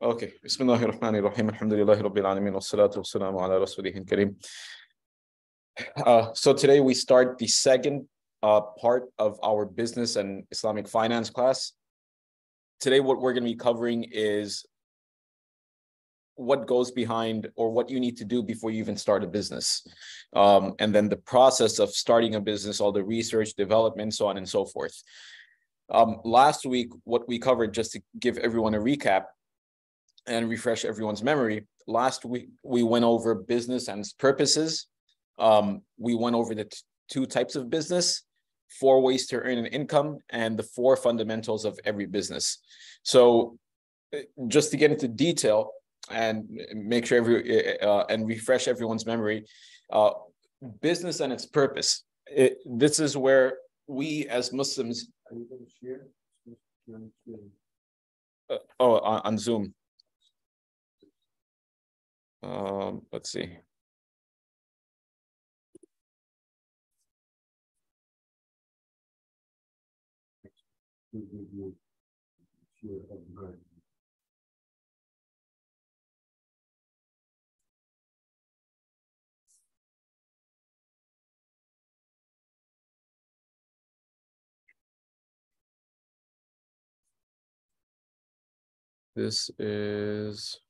Okay. Bismillahirrahmanirrahim. Alhamdulillahi Rabbil Wassalatu wassalamu ala Kareem. Uh, so today we start the second uh, part of our business and Islamic finance class. Today what we're going to be covering is what goes behind or what you need to do before you even start a business. Um, and then the process of starting a business, all the research, development, so on and so forth. Um, last week, what we covered, just to give everyone a recap, and refresh everyone's memory. Last week, we went over business and its purposes. Um, we went over the two types of business, four ways to earn an income, and the four fundamentals of every business. So, uh, just to get into detail and make sure every uh, and refresh everyone's memory, uh, business and its purpose. It, this is where we as Muslims. Are you gonna share? Uh, oh, on, on Zoom. Um, let's see. This is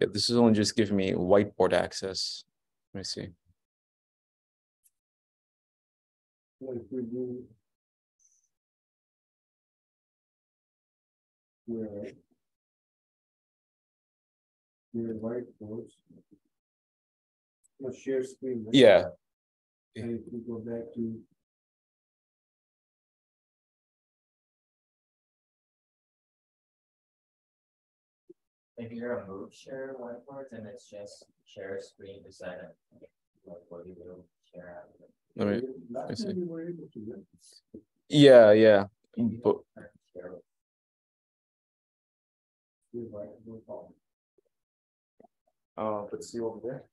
Yeah, this is only just giving me whiteboard access. Let me see. What if we do? Where? Where whiteboards. Share screen. right? Yeah, And if we go back to. If you're a move share whiteboard, then it's just share screen beside it. Whiteboard you will share out. let me, Last see. time we were able to, right? yeah, yeah. But Share. Share uh, let's see over there.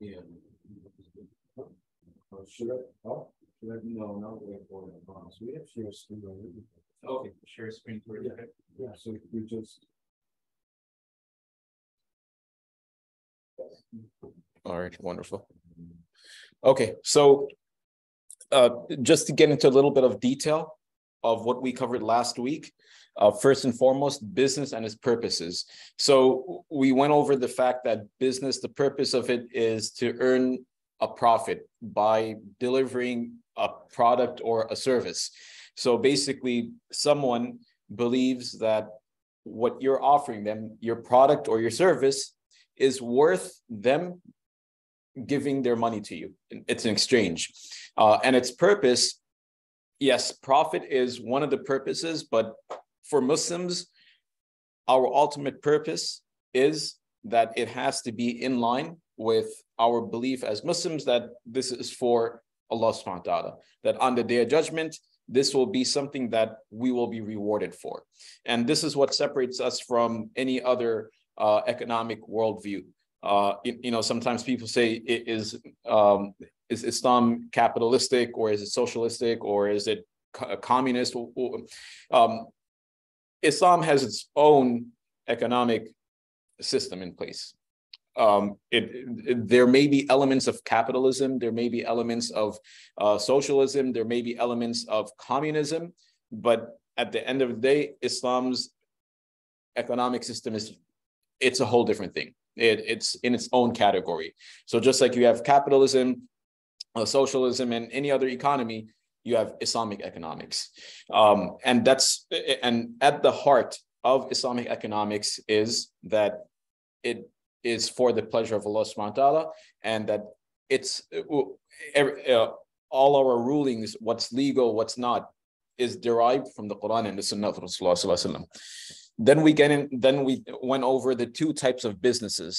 Yeah. Oh, Should I, oh, should I, no, no, whiteboard, uh, so we have share screen already. Okay, share screen. for Yeah. Yeah, so if we just. All right, wonderful. Okay, so uh, just to get into a little bit of detail of what we covered last week, uh, first and foremost, business and its purposes. So we went over the fact that business, the purpose of it is to earn a profit by delivering a product or a service. So basically, someone believes that what you're offering them, your product or your service, is worth them giving their money to you. It's an exchange. Uh, and its purpose, yes, profit is one of the purposes, but for Muslims, our ultimate purpose is that it has to be in line with our belief as Muslims that this is for Allah subhanahu wa ta'ala, that on the day of judgment, this will be something that we will be rewarded for. And this is what separates us from any other uh, economic worldview. Uh, you, you know, sometimes people say, is um, is Islam capitalistic or is it socialistic or is it co- communist? Um, Islam has its own economic system in place. Um, it, it- there may be elements of capitalism, there may be elements of uh, socialism, there may be elements of communism, but at the end of the day, Islam's economic system is it's a whole different thing. It, it's in its own category. So just like you have capitalism, uh, socialism, and any other economy, you have Islamic economics, um, and that's and at the heart of Islamic economics is that it is for the pleasure of Allah subhanahu wa ta'ala, and that it's uh, every, uh, all our rulings, what's legal, what's not, is derived from the Quran and the Sunnah of Rasulullah. Then we get in, then we went over the two types of businesses.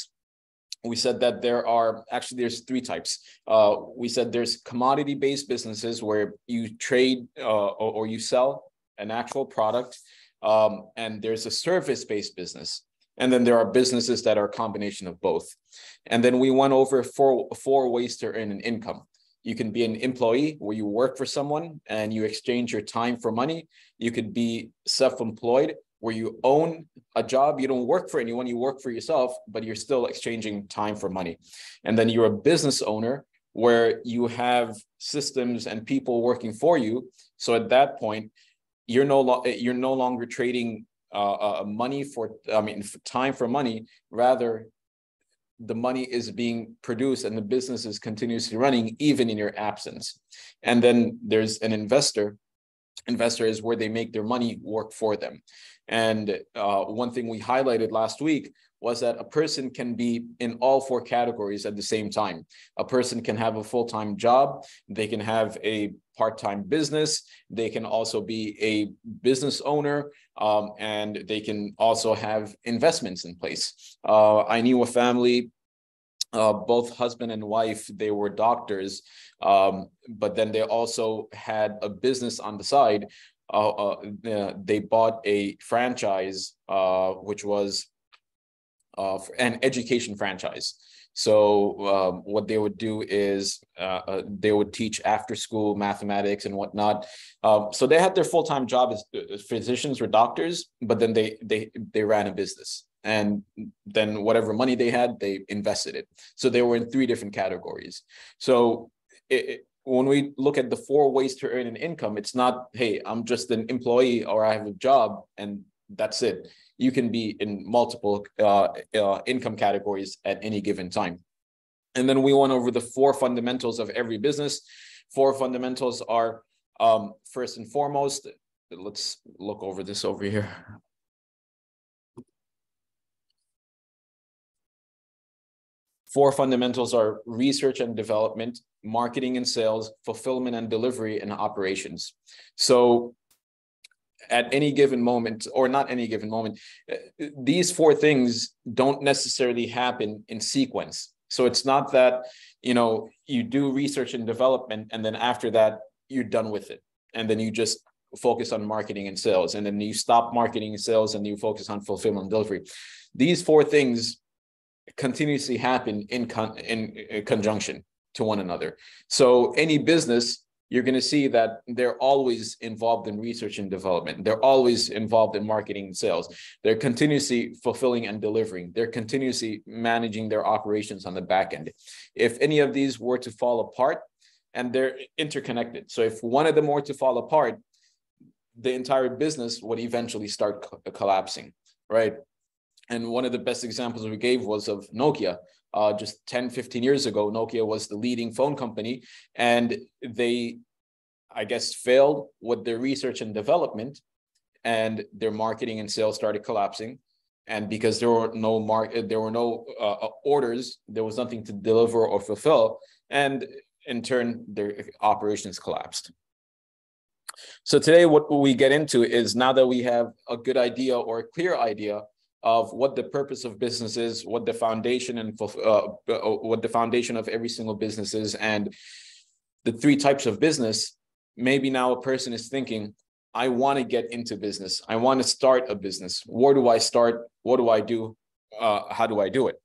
We said that there are actually there's three types. Uh, we said there's commodity-based businesses where you trade uh, or, or you sell an actual product Um, and there's a service-based business. And then there are businesses that are a combination of both. And then we went over four, four ways to earn an income. You can be an employee where you work for someone and you exchange your time for money. You could be self-employed where you own a job, you don't work for anyone, you work for yourself, but you're still exchanging time for money. And then you're a business owner where you have systems and people working for you. So at that point, you're no lo- you're no longer trading uh, uh, money for I mean for time for money. Rather, the money is being produced and the business is continuously running even in your absence. And then there's an investor. Investor is where they make their money work for them. And uh, one thing we highlighted last week was that a person can be in all four categories at the same time. A person can have a full time job, they can have a part time business, they can also be a business owner, um, and they can also have investments in place. Uh, I knew a family. Uh, both husband and wife, they were doctors, um, but then they also had a business on the side uh, uh, they bought a franchise, uh, which was uh, an education franchise. So um, what they would do is uh, uh, they would teach after school mathematics and whatnot. Um, so they had their full time job as physicians or doctors, but then they they they ran a business, and then whatever money they had, they invested it. So they were in three different categories. So it, when we look at the four ways to earn an income, it's not, hey, I'm just an employee or I have a job and that's it. You can be in multiple uh, uh, income categories at any given time. And then we went over the four fundamentals of every business. Four fundamentals are um, first and foremost, let's look over this over here. Four fundamentals are research and development, marketing and sales, fulfillment and delivery, and operations. So at any given moment, or not any given moment, uh, these four things don't necessarily happen in sequence. So it's not that, you know, you do research and development, and then after that, you're done with it. And then you just focus on marketing and sales. And then you stop marketing and sales and you focus on fulfillment and delivery. These four things continuously happen in con- in uh, conjunction to one another. So any business you're going to see that they're always involved in research and development. They're always involved in marketing and sales. They're continuously fulfilling and delivering. They're continuously managing their operations on the back end. If any of these were to fall apart, and they're interconnected. So if one of them were to fall apart, the entire business would eventually start co- collapsing, right? And one of the best examples we gave was of Nokia. Uh, just 10, 15 years ago, Nokia was the leading phone company, and they, I guess, failed with their research and development, and their marketing and sales started collapsing. And because there were no mark, there were no uh, uh, orders, there was nothing to deliver or fulfill, and in turn, their operations collapsed. So today, what we get into is now that we have a good idea or a clear idea of what the purpose of business is, what the foundation and uh, uh, what the foundation of every single business is, and the three types of business. Maybe now a person is thinking, I want to get into business. I want to start a business. Where do I start? What do I do? Uh, how do I do it?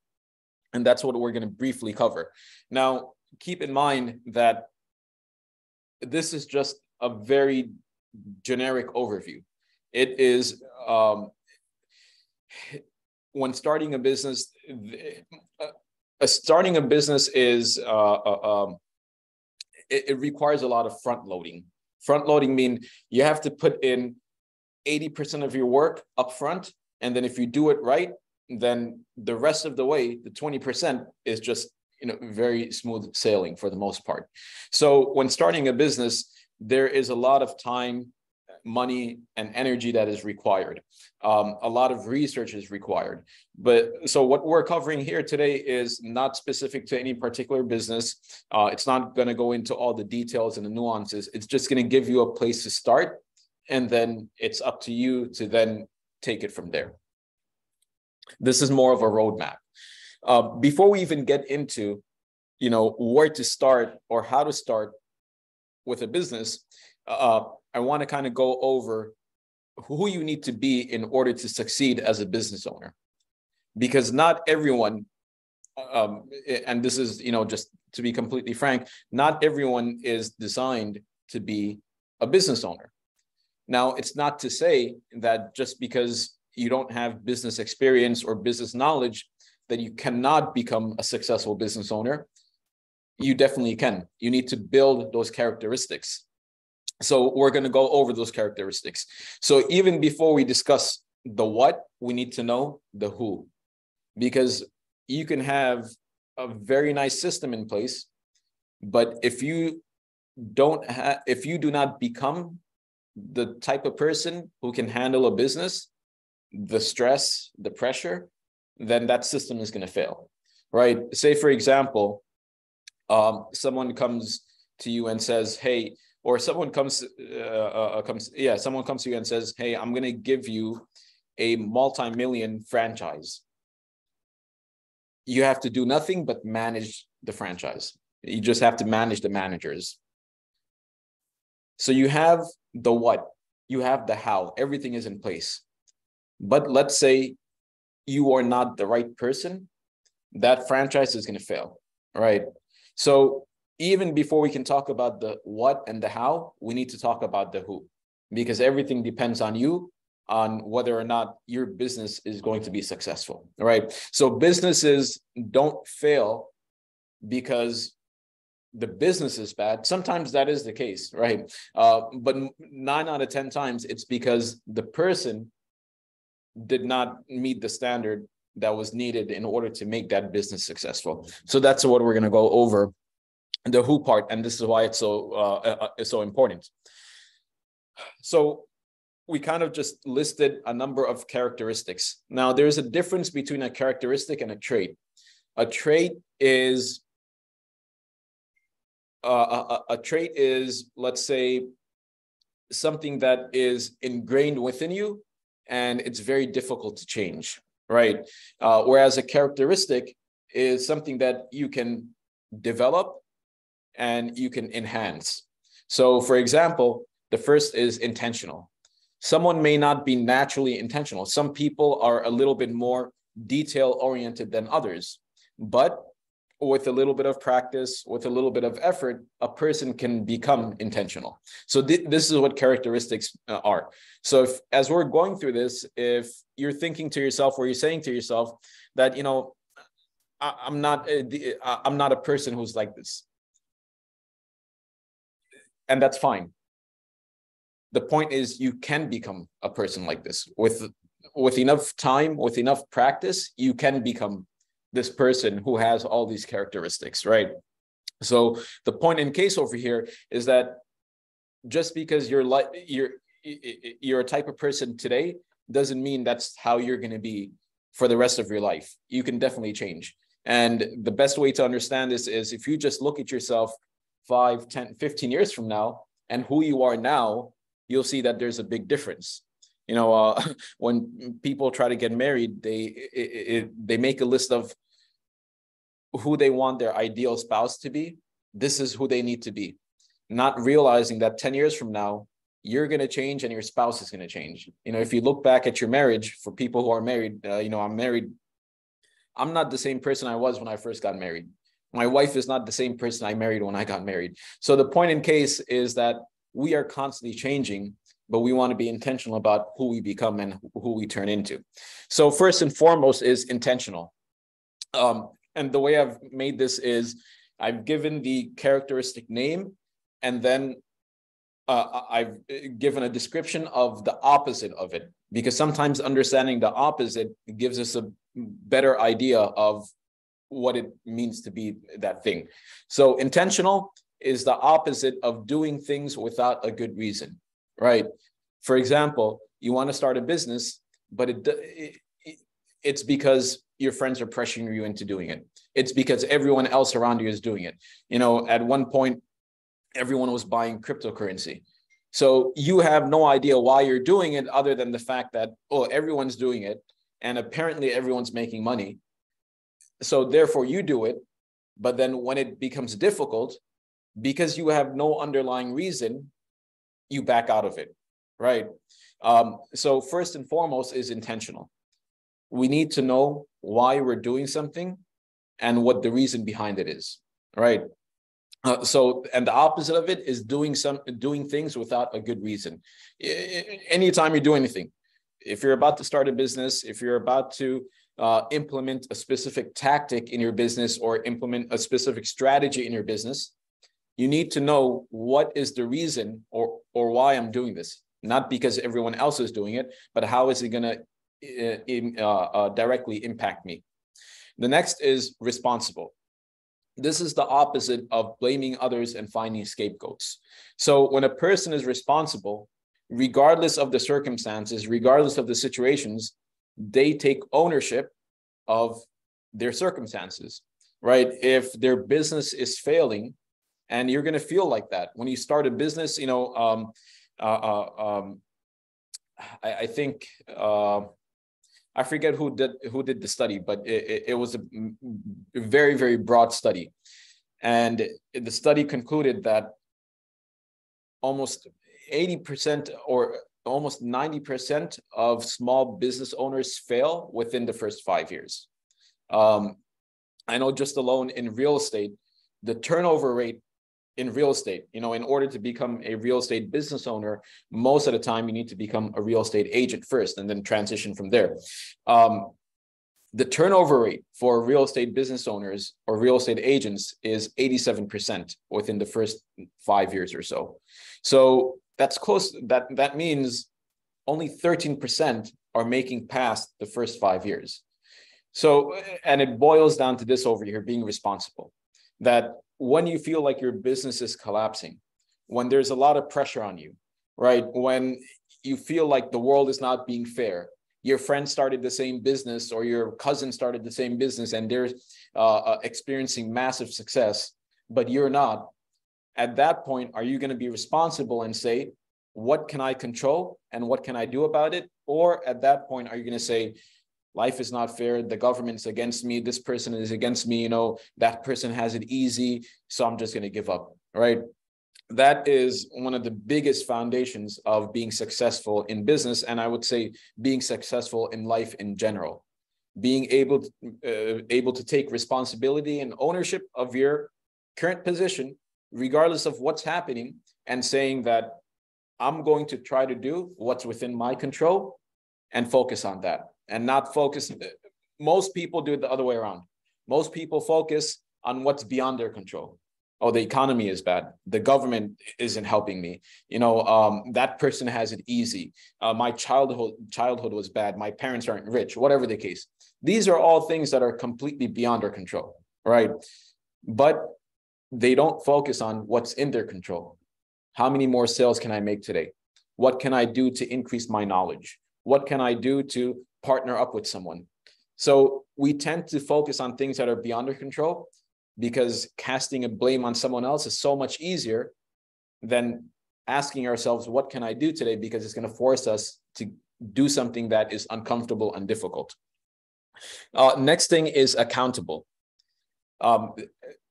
And that's what we're going to briefly cover. Now, keep in mind that this is just a very generic overview. It is um, when starting a business, uh, starting a business is uh, uh, um, it, it, requires a lot of front loading. Front loading mean you have to put in 80% of your work up front. And then if you do it right, then the rest of the way, the 20% is just you know very smooth sailing for the most part. So when starting a business, there is a lot of time money and energy that is required. Um, a lot of research is required. But so what we're covering here today is not specific to any particular business. Uh, it's not going to go into all the details and the nuances. It's just going to give you a place to start. And then it's up to you to then take it from there. This is more of a roadmap. Uh, before we even get into, you know, where to start or how to start with a business, uh, I want to kind of go over who you need to be in order to succeed as a business owner. Because not everyone um, and this is you know just to be completely frank not everyone is designed to be a business owner. Now it's not to say that just because you don't have business experience or business knowledge that you cannot become a successful business owner. You definitely can. You need to build those characteristics so we're going to go over those characteristics. So even before we discuss the what we need to know the who. Because you can have a very nice system in place but if you don't have if you do not become the type of person who can handle a business the stress the pressure then that system is going to fail right? Say for example um, someone comes to you and says hey or someone comes uh, uh, comes yeah someone comes to you and says hey i'm going to give you a multi-million franchise you have to do nothing but manage the franchise. You just have to manage the managers. So you have the what, you have the how, everything is in place. But let's say you are not the right person, that franchise is going to fail. Right. So even before we can talk about the what and the how, we need to talk about the who, because everything depends on you on whether or not your business is going to be successful right? So businesses don't fail because the business is bad. Sometimes that is the case right? Uh, but nine out of ten times it's because the person did not meet the standard that was needed in order to make that business successful. So that's what we're going to go over the who part and this is why it's so uh, uh, uh so important so we kind of just listed a number of characteristics. Now, there's a difference between a characteristic and a trait. A trait is uh, a, a trait is, let's say, something that is ingrained within you and it's very difficult to change, right? Uh, whereas a characteristic is something that you can develop and you can enhance. So, for example, the first is intentional someone may not be naturally intentional. Some people are a little bit more detail oriented than others, but with a little bit of practice, with a little bit of effort, a person can become intentional. So th- this is what characteristics uh, are. So if, as we're going through this, if you're thinking to yourself or you're saying to yourself that you know I, am not uh, uh, I'm not a person who's like this, and that's fine. The point is you can become a person like this. With with enough time with enough practice you can become this person who has all these characteristics right? So the point in case over here is that just because you're like you're you're a type of person today doesn't mean that's how you're going to be for the rest of your life. You can definitely change. And the best way to understand this is if you just look at yourself 5 10 15 years from now and who you are now you'll see that there's a big difference. You know, uh, when people try to get married, they it, it, they make a list of who they want their ideal spouse to be. This is who they need to be, not realizing that 10 years from now, you're going to change and your spouse is going to change. You know, if you look back at your marriage for people who are married, uh, you know, I'm married. I'm not the same person I was when I first got married. My wife is not the same person I married when I got married. So the point in case is that we are constantly changing, but we want to be intentional about who we become and who we turn into. So first and foremost is intentional. Um, and the way I've made this is I've given the characteristic name and then uh, I've given a description of the opposite of it because sometimes understanding the opposite gives us a better idea of what it means to be that thing. So intentional is the opposite of doing things without a good reason, right? For example, you want to start a business, but it, it, it's because your friends are pressuring you into doing it. It's because everyone else around you is doing it. You know, at one point, everyone was buying cryptocurrency. So you have no idea why you're doing it other than the fact that, oh, everyone's doing it. And apparently everyone's making money. So therefore you do it. But then when it becomes difficult, because you have no underlying reason, you back out of it, right? Um, so first and foremost is intentional. We need to know why we're doing something and what the reason behind it is, right? Uh, so, and the opposite of it is doing some doing things without a good reason. Anytime you do anything, if you're about to start a business, if you're about to uh, implement a specific tactic in your business or implement a specific strategy in your business, you need to know what is the reason or or why I'm doing this. Not because everyone else is doing it, but how is it going to uh, uh, uh, directly impact me? The next is responsible. This is the opposite of blaming others and finding scapegoats. So when a person is responsible, regardless of the circumstances, regardless of the situations, they take ownership of their circumstances, right? If their business is failing, and you're going to feel like that when you start a business, you know, um, uh, uh, um, I, I, think uh, I forget who did who did the study, but it, it was a very very broad study, and the study concluded that almost eighty percent or almost 90% of small business owners fail within the first five years. Um, I know just alone in real estate, the turnover rate in real estate, you know, in order to become a real estate business owner, most of the time you need to become a real estate agent first and then transition from there. Um, the turnover rate for real estate business owners or real estate agents is 87% within the first five years or so. So that's close. That that means only 13% are making past the first five years. So, and it boils down to this over here being responsible. That when you feel like your business is collapsing, when there's a lot of pressure on you, right? When you feel like the world is not being fair, your friend started the same business or your cousin started the same business and they're uh, uh experiencing massive success, but you're not at that point, are you going to be responsible and say, what can I control and what can I do about it? Or at that point, are you going to say, life is not fair, the government's against me, this person is against me, you know, that person has it easy, so I'm just going to give up, right? That is one of the biggest foundations of being successful in business. And I would say being successful in life in general being able to, uh, able to take responsibility and ownership of your current position regardless of what's happening, and saying that I'm going to try to do what's within my control and focus on that and not focus. Most people do it the other way around. Most people focus on what's beyond their control. Oh, the economy is bad. The government isn't helping me. You know, um, that person has it easy. Uh, my childhood childhood was bad. My parents aren't rich. Whatever the case, these are all things that are completely beyond our control, right? But they don't focus on what's in their control. How many more sales can I make today? What can I do to increase my knowledge? What can I do to partner up with someone? So we tend to focus on things that are beyond our control because casting a blame on someone else is so much easier than asking ourselves, what can I do today? Because it's going to force us to do something that is uncomfortable and difficult. Uh, next thing is accountable. Um,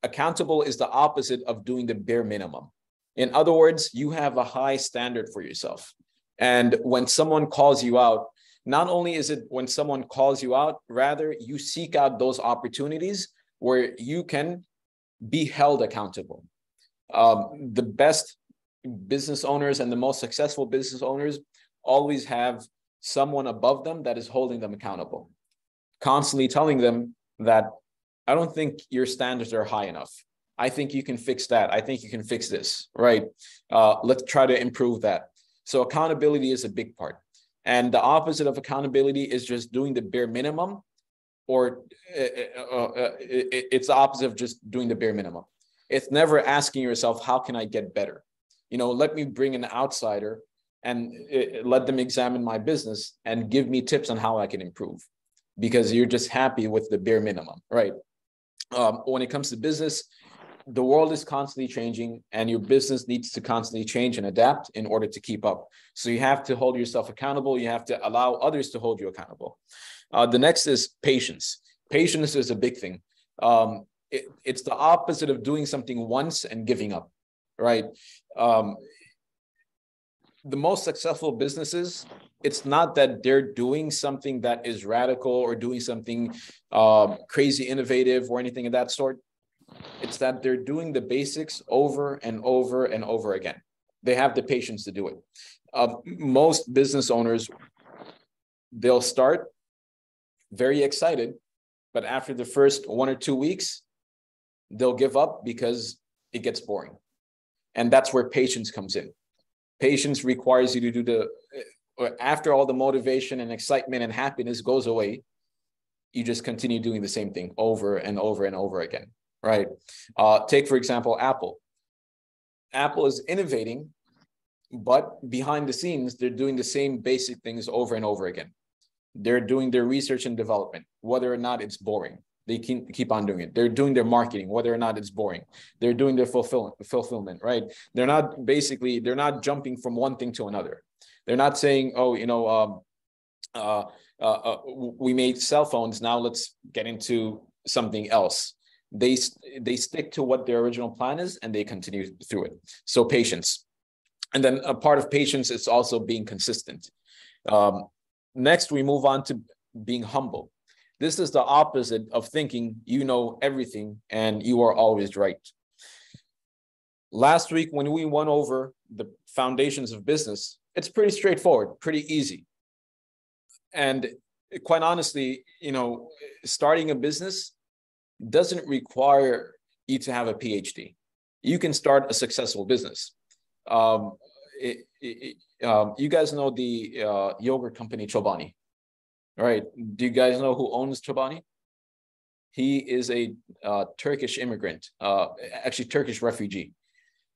accountable is the opposite of doing the bare minimum. In other words, you have a high standard for yourself. And when someone calls you out, not only is it when someone calls you out, rather you seek out those opportunities where you can be held accountable. Um, the best business owners and the most successful business owners always have someone above them that is holding them accountable, constantly telling them that I don't think your standards are high enough. I think you can fix that. I think you can fix this, right? Uh, let's try to improve that. So accountability is a big part. And the opposite of accountability is just doing the bare minimum, or uh, uh, uh it's the opposite of just doing the bare minimum. It's never asking yourself, how can I get better? You know, let me bring an outsider and let them examine my business and give me tips on how I can improve because you're just happy with the bare minimum, right? Um, when it comes to business, the world is constantly changing and your business needs to constantly change and adapt in order to keep up. So you have to hold yourself accountable. You have to allow others to hold you accountable. Uh, the next is patience. Patience is a big thing. Um, it, it's the opposite of doing something once and giving up, right? Um, the most successful businesses, it's not that they're doing something that is radical or doing something um, crazy innovative or anything of that sort. It's that they're doing the basics over and over and over again. They have the patience to do it. Uh, most business owners, they'll start very excited, but after the first one or two weeks, they'll give up because it gets boring. And that's where patience comes in. Patience requires you to do the, uh, after all the motivation and excitement and happiness goes away, you just continue doing the same thing over and over and over again, right? Uh, take, for example, Apple. Apple is innovating, but behind the scenes, they're doing the same basic things over and over again. They're doing their research and development, whether or not it's boring. They keep, keep on doing it. They're doing their marketing, whether or not it's boring. They're doing their fulfill, fulfillment, right? They're not basically, they're not jumping from one thing to another. They're not saying, oh, you know, um, uh, uh, uh, we made cell phones. Now let's get into something else. They they stick to what their original plan is and they continue through it. So patience, and then a part of patience is also being consistent. Um, next, we move on to being humble. This is the opposite of thinking you know everything and you are always right. Last week, when we went over the foundations of business, it's pretty straightforward, pretty easy. And quite honestly, you know, starting a business doesn't require you to have a PhD. You can start a successful business. Um, it, it, um, you guys know the uh, yogurt company Chobani, right? Do you guys know who owns Chobani? He is a uh, Turkish immigrant, uh, actually Turkish refugee.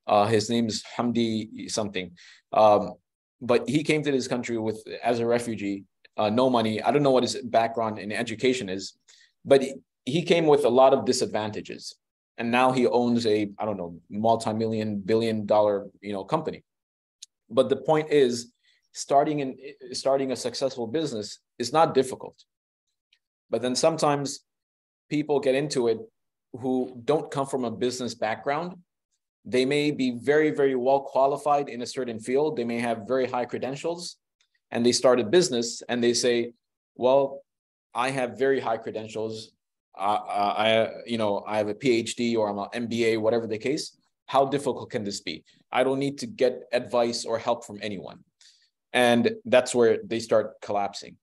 Uh, his name is Hamdi something, um, but he came to this country with as a refugee, uh, no money. I don't know what his background in education is, but he, he came with a lot of disadvantages, and now he owns a I don't know multi-million billion dollar you know company. But the point is, starting in starting a successful business is not difficult. But then sometimes people get into it who don't come from a business background. They may be very, very well qualified in a certain field. They may have very high credentials and they start a business and they say, well, I have very high credentials. I, you know, I have a PhD or I'm an MBA, whatever the case. How difficult can this be? I don't need to get advice or help from anyone. And that's where they start collapsing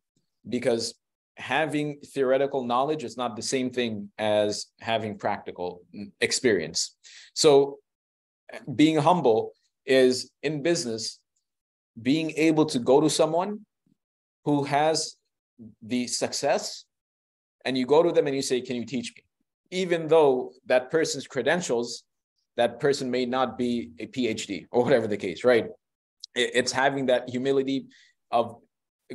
because having theoretical knowledge is not the same thing as having practical experience. So being humble is in business, being able to go to someone who has the success and you go to them and you say, Can you teach me? Even though that person's credentials that person may not be a PhD or whatever the case, right? It's having that humility of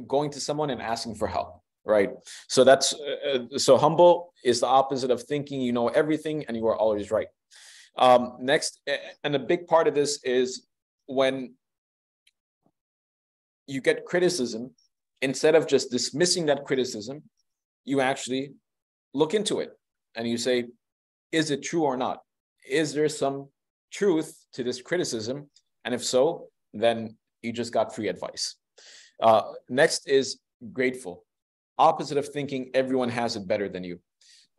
going to someone and asking for help, right? So that's uh, uh, so humble is the opposite of thinking you know everything and you are always right. Um, next, and a big part of this is when you get criticism, instead of just dismissing that criticism, you actually look into it and you say, is it true or not? is there some truth to this criticism? And if so, then you just got free advice. Uh, next is grateful. Opposite of thinking everyone has it better than you.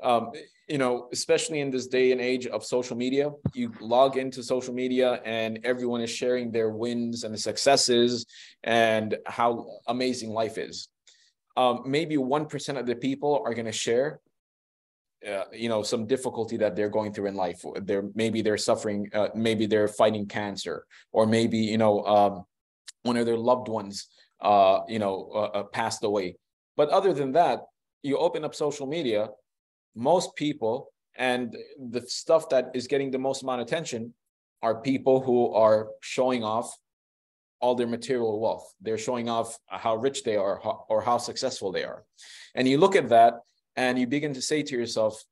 Um, you know, especially in this day and age of social media, you log into social media and everyone is sharing their wins and the successes and how amazing life is. Um, maybe 1% of the people are going to share uh, you know some difficulty that they're going through in life they're maybe they're suffering uh, maybe they're fighting cancer or maybe you know um, one of their loved ones uh, you know uh, uh, passed away but other than that you open up social media most people and the stuff that is getting the most amount of attention are people who are showing off all their material wealth they're showing off how rich they are or how successful they are and you look at that and you begin to say to yourself,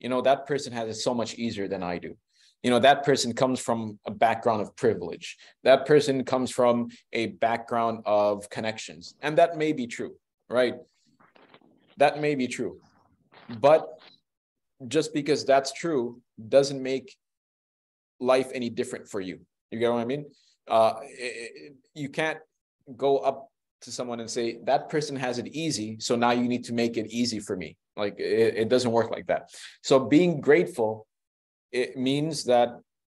you know, that person has it so much easier than I do. You know, that person comes from a background of privilege. That person comes from a background of connections. And that may be true, right? That may be true. But just because that's true doesn't make life any different for you. You get what I mean? uh, you can't go up to someone and say that person has it easy so now you need to make it easy for me like it, it doesn't work like that so being grateful it means that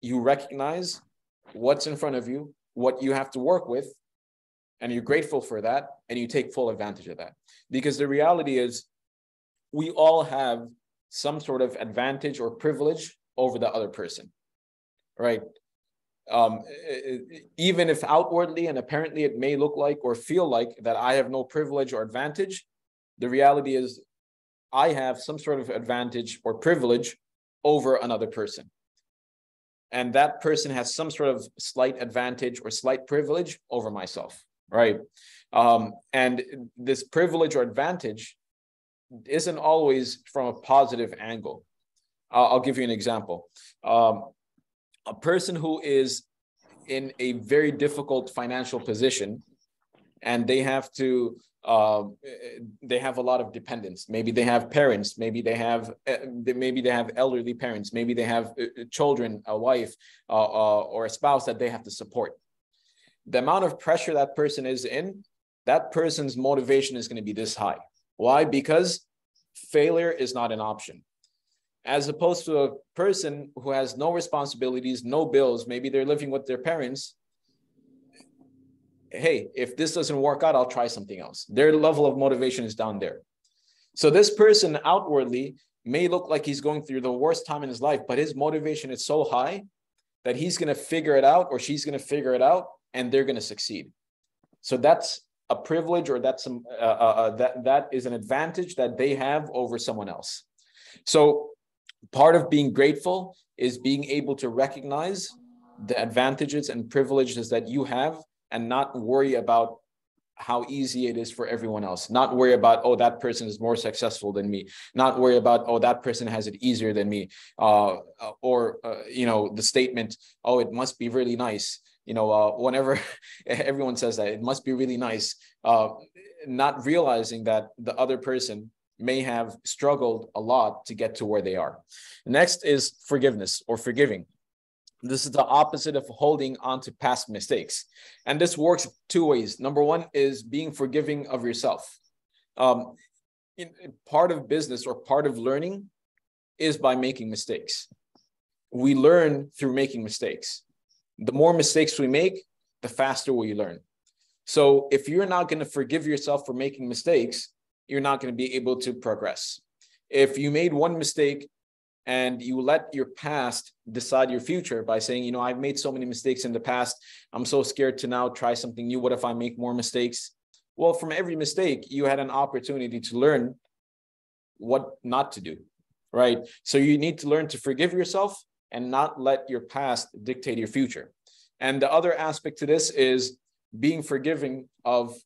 you recognize what's in front of you what you have to work with and you're grateful for that and you take full advantage of that because the reality is we all have some sort of advantage or privilege over the other person right um, even if outwardly and apparently it may look like or feel like that I have no privilege or advantage, the reality is I have some sort of advantage or privilege over another person. And that person has some sort of slight advantage or slight privilege over myself, right? Um, and this privilege or advantage isn't always from a positive angle. I'll, I'll give you an example. Um, a person who is in a very difficult financial position and they have to uh, they have a lot of dependents maybe they have parents maybe they have uh, maybe they have elderly parents maybe they have uh, children a wife uh, uh, or a spouse that they have to support the amount of pressure that person is in that person's motivation is going to be this high why because failure is not an option as opposed to a person who has no responsibilities, no bills, maybe they're living with their parents. Hey, if this doesn't work out, I'll try something else. Their level of motivation is down there. So this person outwardly may look like he's going through the worst time in his life, but his motivation is so high that he's going to figure it out or she's going to figure it out and they're going to succeed. So that's a privilege or that's some uh, uh, uh, that that is an advantage that they have over someone else. So part of being grateful is being able to recognize the advantages and privileges that you have and not worry about how easy it is for everyone else. Not worry about oh that person is more successful than me. Not worry about oh that person has it easier than me. Uh, or uh, you know the statement oh it must be really nice you know uh, whenever everyone says that it must be really nice uh, not realizing that the other person may have struggled a lot to get to where they are. Next is forgiveness or forgiving. This is the opposite of holding on to past mistakes. And this works two ways. Number one is being forgiving of yourself. Um, in, part of business or part of learning is by making mistakes. We learn through making mistakes. The more mistakes we make, the faster we learn. So if you're not going to forgive yourself for making mistakes, you're not going to be able to progress. If you made one mistake and you let your past decide your future by saying, you know, I've made so many mistakes in the past, I'm so scared to now try something new. What if I make more mistakes? Well, from every mistake, you had an opportunity to learn what not to do, right? So you need to learn to forgive yourself and not let your past dictate your future. And the other aspect to this is being forgiving of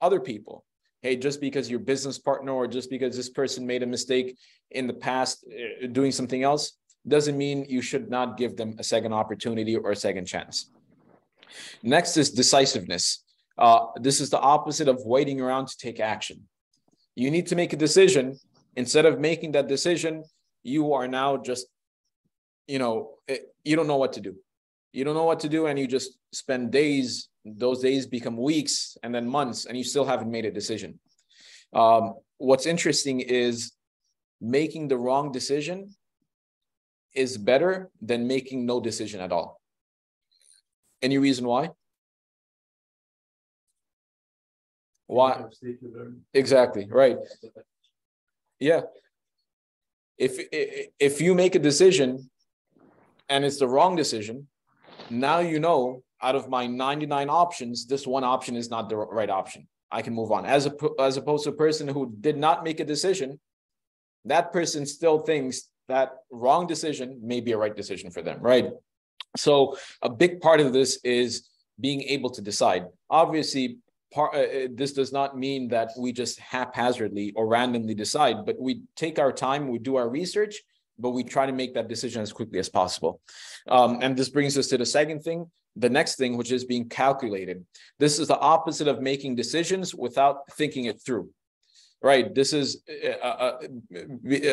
other people hey, just because your business partner or just because this person made a mistake in the past uh, doing something else doesn't mean you should not give them a second opportunity or a second chance. Next is decisiveness. Uh, this is the opposite of waiting around to take action. You need to make a decision. Instead of making that decision, you are now just, you know, eh, you don't know what to do. You don't know what to do, and you just spend days those days become weeks and then months and you still haven't made a decision. Um, what's interesting is making the wrong decision is better than making no decision at all. Any reason why? Why? Exactly right. Yeah. If if you make a decision and it's the wrong decision now you know out of my 99 options, this one option is not the right option. I can move on. As, a, as opposed to a person who did not make a decision, that person still thinks that wrong decision may be a right decision for them, right? So a big part of this is being able to decide. Obviously, part, uh, uh this does not mean that we just haphazardly or randomly decide, but we take our time, we do our research, but we try to make that decision as quickly as possible. Um, and this brings us to the second thing, the next thing, which is being calculated. This is the opposite of making decisions without thinking it through. Right. This is uh, uh,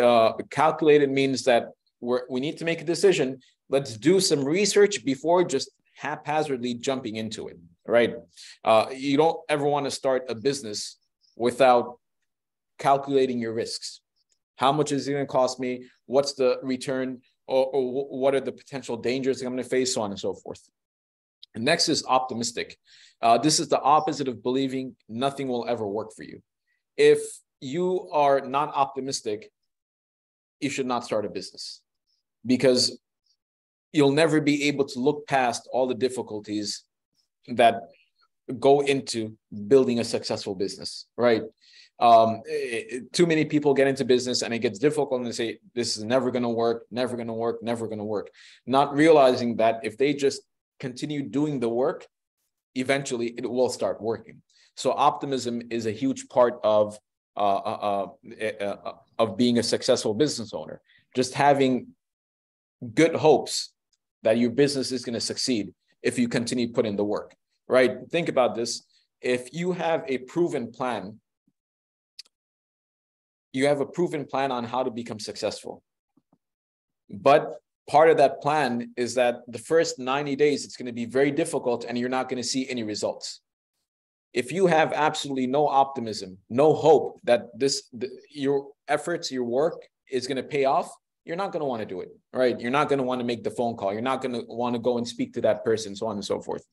uh, calculated means that we we need to make a decision. Let's do some research before just haphazardly jumping into it, right? Uh, you don't ever want to start a business without calculating your risks. How much is it going to cost me? What's the return? Or, or what are the potential dangers I'm going to face, so on and so forth. And next is optimistic. Uh, this is the opposite of believing nothing will ever work for you. If you are not optimistic, you should not start a business because you'll never be able to look past all the difficulties that go into building a successful business, right? Um, it, too many people get into business and it gets difficult and they say, this is never going to work, never going to work, never going to work. Not realizing that if they just continue doing the work, eventually it will start working. So optimism is a huge part of uh, uh, uh, uh, of being a successful business owner. Just having good hopes that your business is going to succeed if you continue putting the work. Right? Think about this. If you have a proven plan, you have a proven plan on how to become successful. But part of that plan is that the first 90 days it's going to be very difficult and you're not going to see any results. If you have absolutely no optimism no hope that this the, your efforts your work is going to pay off you're not going to want to do it right? You're not going to want to make the phone call. You're not going to want to go and speak to that person so on and so forth.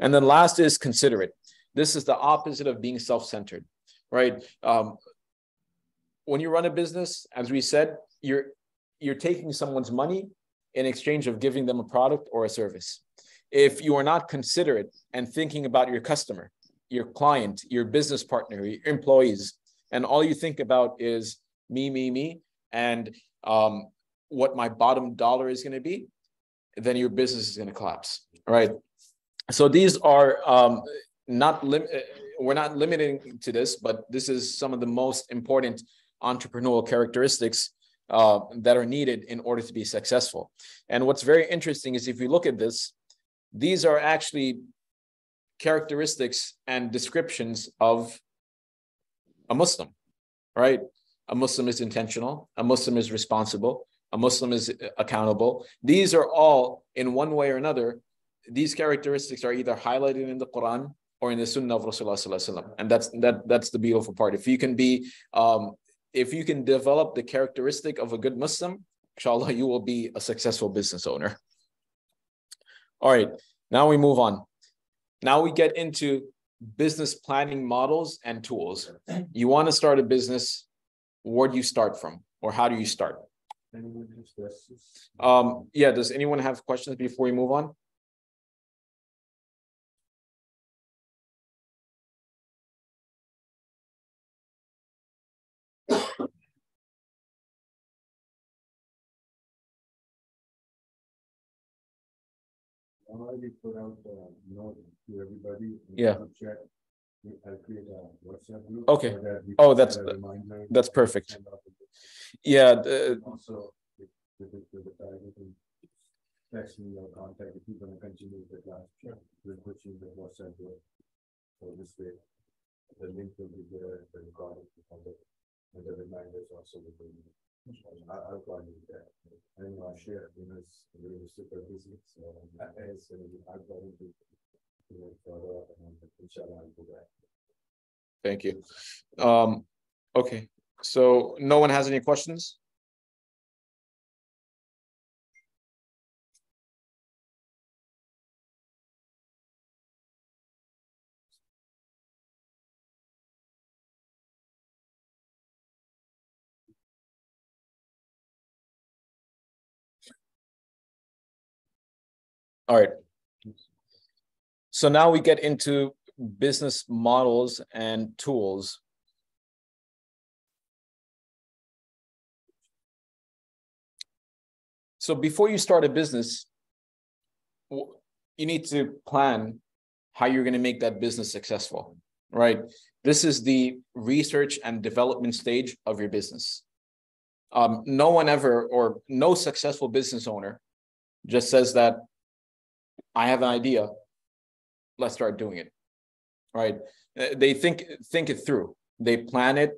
And then last is considerate. This is the opposite of being self-centered right? Um, when you run a business as we said you're you're taking someone's money in exchange of giving them a product or a service. If you are not considerate and thinking about your customer, your client, your business partner, your employees, and all you think about is me, me, me, and um, what my bottom dollar is going to be, then your business is going to collapse. Right. So these are um, not lim- we're not limiting to this, but this is some of the most important entrepreneurial characteristics uh, that are needed in order to be successful. And what's very interesting is if you look at this, these are actually characteristics and descriptions of a Muslim, right? A Muslim is intentional, a Muslim is responsible, a Muslim is accountable. These are all, in one way or another, these characteristics are either highlighted in the Quran or in the Sunnah of Rasulullah. And that's that that's the beautiful part. If you can be um, if you can develop the characteristic of a good Muslim, inshallah, you will be a successful business owner. All right, now we move on. Now we get into business planning models and tools. You want to start a business, where do you start from? Or how do you start? Um, yeah, does anyone have questions before we move on? Already put out uh, the note to everybody. in Yeah. Chat. I'll create a WhatsApp group. Okay. that Oh, that's- a reminder That's perfect. send out the- Yeah, the- uh, Also, with, with, the- time, you can text me or contact if you're gonna continue with the class. We'll put you in the WhatsApp group. So this way, the link will be there, the recording, and the, and the reminders also will be. I, I'll call you. I know, I share, super busy, so I, I, that. thank you. Um, okay, so no one has any questions? All right. So now we get into business models and tools. So before you start a business, you need to plan how you're going to make that business successful, right? This is the research and development stage of your business. Um, no one ever, or no successful business owner, just says that I have an idea, let's start doing it, right? Uh, They think think it through. They plan it.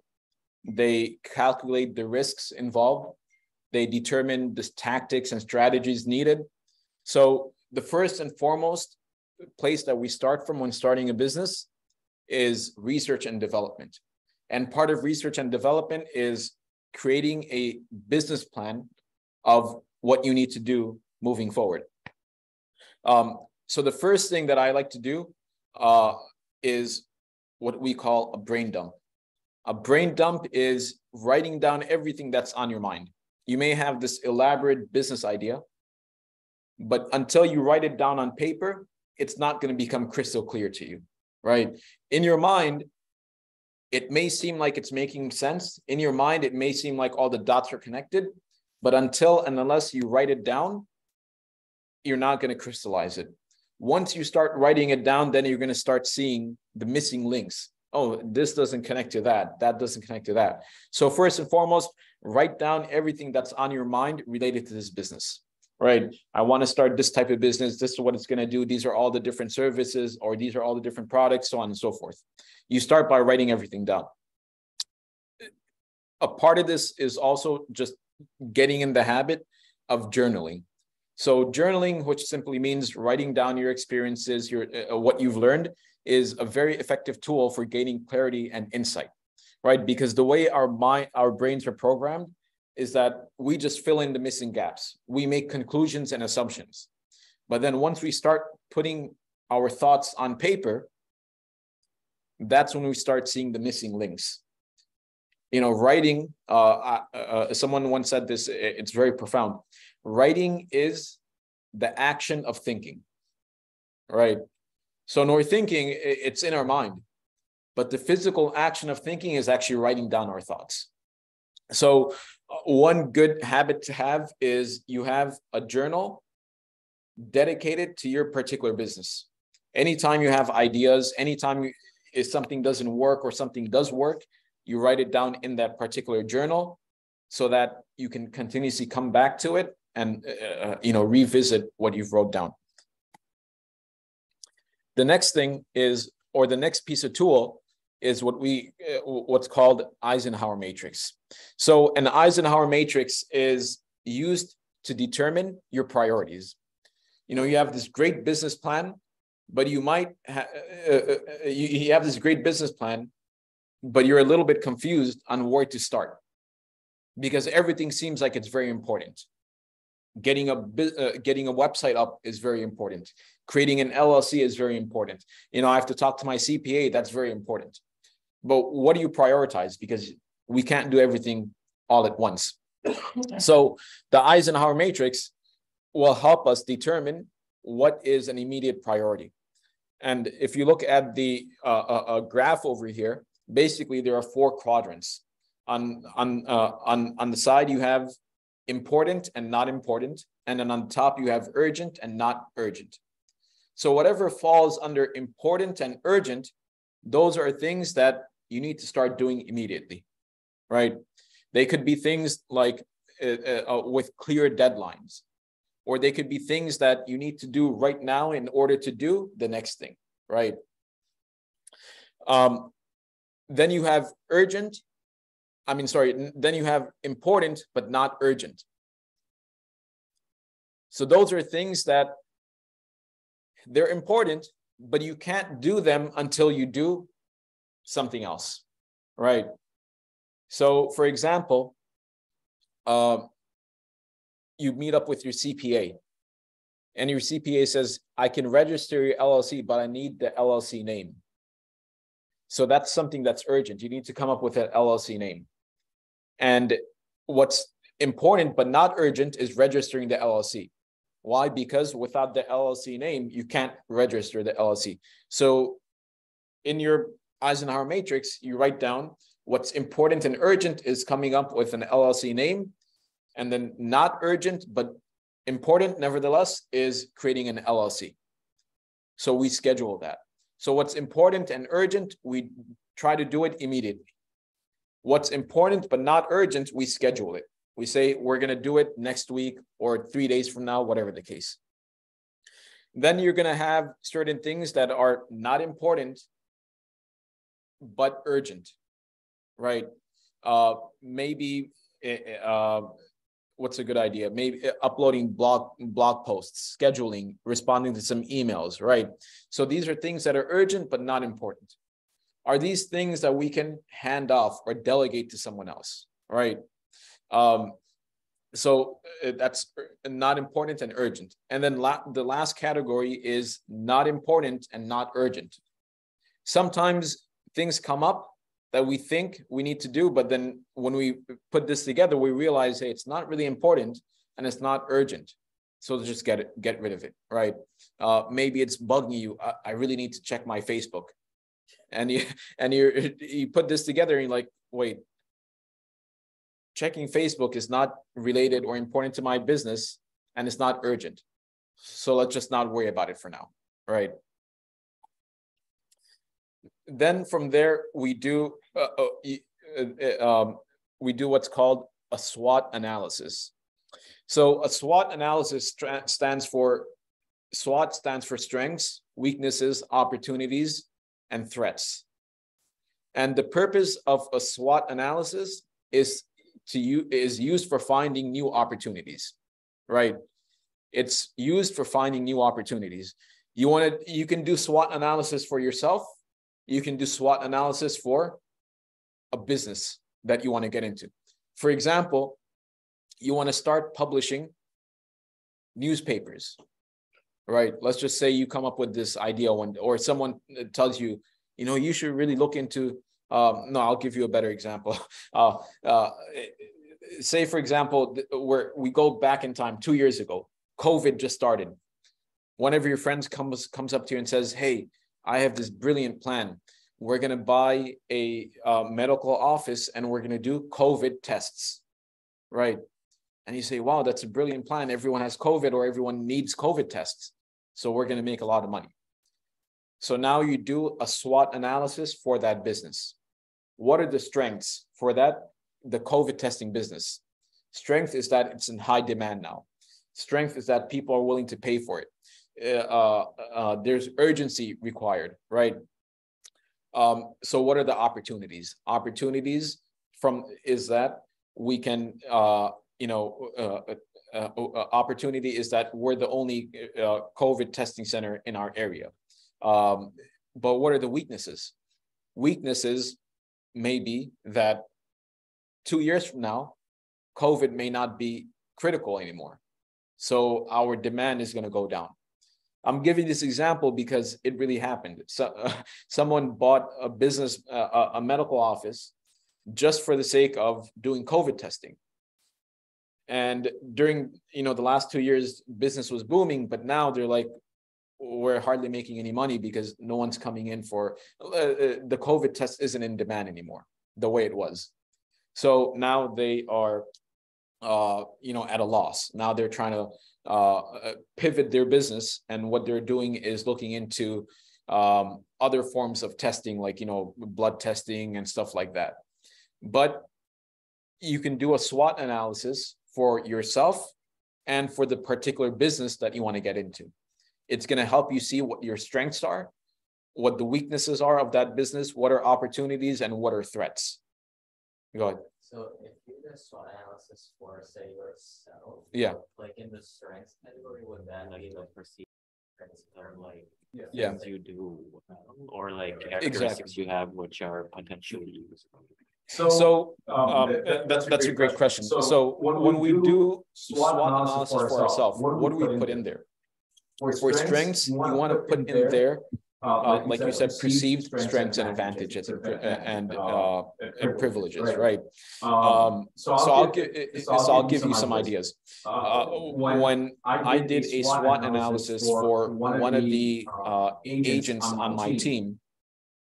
They calculate the risks involved. They determine the tactics and strategies needed. So the first and foremost place that we start from when starting a business is research and development. And part of research and development is creating a business plan of what you need to do moving forward. Um, so the first thing that I like to do uh, is what we call a brain dump. A brain dump is writing down everything that's on your mind. You may have this elaborate business idea, but until you write it down on paper, it's not going to become crystal clear to you, right? In your mind, it may seem like it's making sense. In your mind, it may seem like all the dots are connected, but until and unless you write it down, you're not going to crystallize it. Once you start writing it down, then you're going to start seeing the missing links. Oh, this doesn't connect to that. That doesn't connect to that. So, first and foremost, write down everything that's on your mind related to this business right? I want to start this type of business. This is what it's going to do. These are all the different services, or these are all the different products, so on and so forth. You start by writing everything down. A part of this is also just getting in the habit of journaling. So journaling, which simply means writing down your experiences, your uh, what you've learned, is a very effective tool for gaining clarity and insight, right? Because the way our mind, our brains are programmed is that we just fill in the missing gaps. We make conclusions and assumptions. But then once we start putting our thoughts on paper, that's when we start seeing the missing links. You know, writing, uh, uh, uh, someone once said this, it's very profound. Writing is the action of thinking, right? So, when thinking, it's in our mind, but the physical action of thinking is actually writing down our thoughts. So, uh, one good habit to have is you have a journal dedicated to your particular business. Anytime you have ideas, anytime you, if something doesn't work or something does work, you write it down in that particular journal so that you can continuously come back to it and uh, uh you know revisit what you've wrote down. The next thing is, or the next piece of tool is what we uh, what's called Eisenhower matrix. So an Eisenhower matrix is used to determine your priorities. You know, you have this great business plan, but you might ha- uh, uh, you, you have this great business plan, but you're a little bit confused on where to start because everything seems like it's very important. Getting a uh, getting a website up is very important. Creating an LLC is very important. You know, I have to talk to my CPA. That's very important. But what do you prioritize? Because we can't do everything all at once. So the Eisenhower matrix will help us determine what is an immediate priority. And if you look at the uh, uh, uh, graph over here, basically there are four quadrants. On on uh, on on the side you have important and not important, and then on top you have urgent and not urgent. So whatever falls under important and urgent, those are things that you need to start doing immediately, right? They could be things like uh, uh, uh, with clear deadlines, or they could be things that you need to do right now in order to do the next thing, right? Um, then you have urgent, I mean, sorry, then you have important but not urgent. So those are things that they're important, but you can't do them until you do something else, right? So, for example, uh, you meet up with your CPA, and your CPA says, I can register your LLC, but I need the LLC name. So that's something that's urgent. You need to come up with an LLC name. And what's important but not urgent is registering the LLC. Why? Because without the LLC name, you can't register the LLC. So in your Eisenhower matrix, you write down what's important and urgent is coming up with an LLC name, and then not urgent but important nevertheless is creating an LLC. So we schedule that. So what's important and urgent, we try to do it immediately. What's important but not urgent, we schedule it. We say we're going to do it next week or three days from now, whatever the case. Then you're going to have certain things that are not important but urgent, right? Uh, maybe eh, eh, uh, what's a good idea? Maybe uh, uploading blog blog posts, scheduling, responding to some emails, right? So these are things that are urgent but not important. Are these things that we can hand off or delegate to someone else, right? Um, so uh, that's not important and urgent. And then la the last category is not important and not urgent. Sometimes things come up that we think we need to do, but then when we put this together, we realize, hey, it's not really important and it's not urgent. So just get it, get rid of it, right? Uh, maybe it's bugging you. I, I really need to check my Facebook, and you and you you put this together and you're like, wait, checking Facebook is not related or important to my business, and it's not urgent. So let's just not worry about it for now, right? then from there we do uh, uh, uh, uh, um, we do what's called a SWOT analysis. So a SWOT analysis stands for SWOT stands for strengths, weaknesses, opportunities, and threats. And the purpose of a SWOT analysis is to you is used for finding new opportunities, right? It's used for finding new opportunities. You want to you can do SWOT analysis for yourself you can do SWOT analysis for a business that you want to get into. For example, you want to start publishing newspapers, right? Let's just say you come up with this idea one, or someone tells you, you know, you should really look into. Um, no, I'll give you a better example. Uh, uh, say, for example, where we go back in time two years ago, COVID just started. One of your friends comes comes up to you and says, "Hey, I have this brilliant plan. We're going to buy a uh, medical office and we're going to do COVID tests, right? And you say, wow, that's a brilliant plan. Everyone has COVID or everyone needs COVID tests. So we're going to make a lot of money. So now you do a SWOT analysis for that business. What are the strengths for that? The COVID testing business. Strength is that it's in high demand now. Strength is that people are willing to pay for it. Uh, uh, uh, there's urgency required, right? Um, so what are the opportunities? Opportunities from is that we can, uh, you know, uh, uh, opportunity is that we're the only COVID testing center in our area. Um, but what are the weaknesses? Weaknesses may be that two years from now, COVID may not be critical anymore. So our demand is going to go down. I'm giving this example because it really happened. So, uh, someone bought a business, uh, a medical office, just for the sake of doing COVID testing. And during you know the last two years, business was booming, but now they're like, we're hardly making any money because no one's coming in for uh, uh the COVID test isn't in demand anymore the way it was. So now they are, uh, you know, at a loss. Now they're trying to uh, uh, pivot their business and what they're doing is looking into um, other forms of testing like you know blood testing and stuff like that but you can do a swot analysis for yourself and for the particular business that you want to get into. It's going to help you see what your strengths are what the weaknesses are of that business what are opportunities and what are threats. Go ahead. So if you did a SWOT analysis for say yourself, Yeah, like in the strengths category, would that be like perceived strengths or like yeah, things you do, or like characteristics you have which are potentially useful. So um, that's that's a great question. So when we do SWOT analysis for ourselves, what do we put in there? For strengths, you want to put in there uh, like you said, perceived strengths and advantages and, and, uh, and privileges, right? Um, so I'll give so I'll give you some ideas. Uh, when I did a SWOT analysis for one of the uh, agents on my team,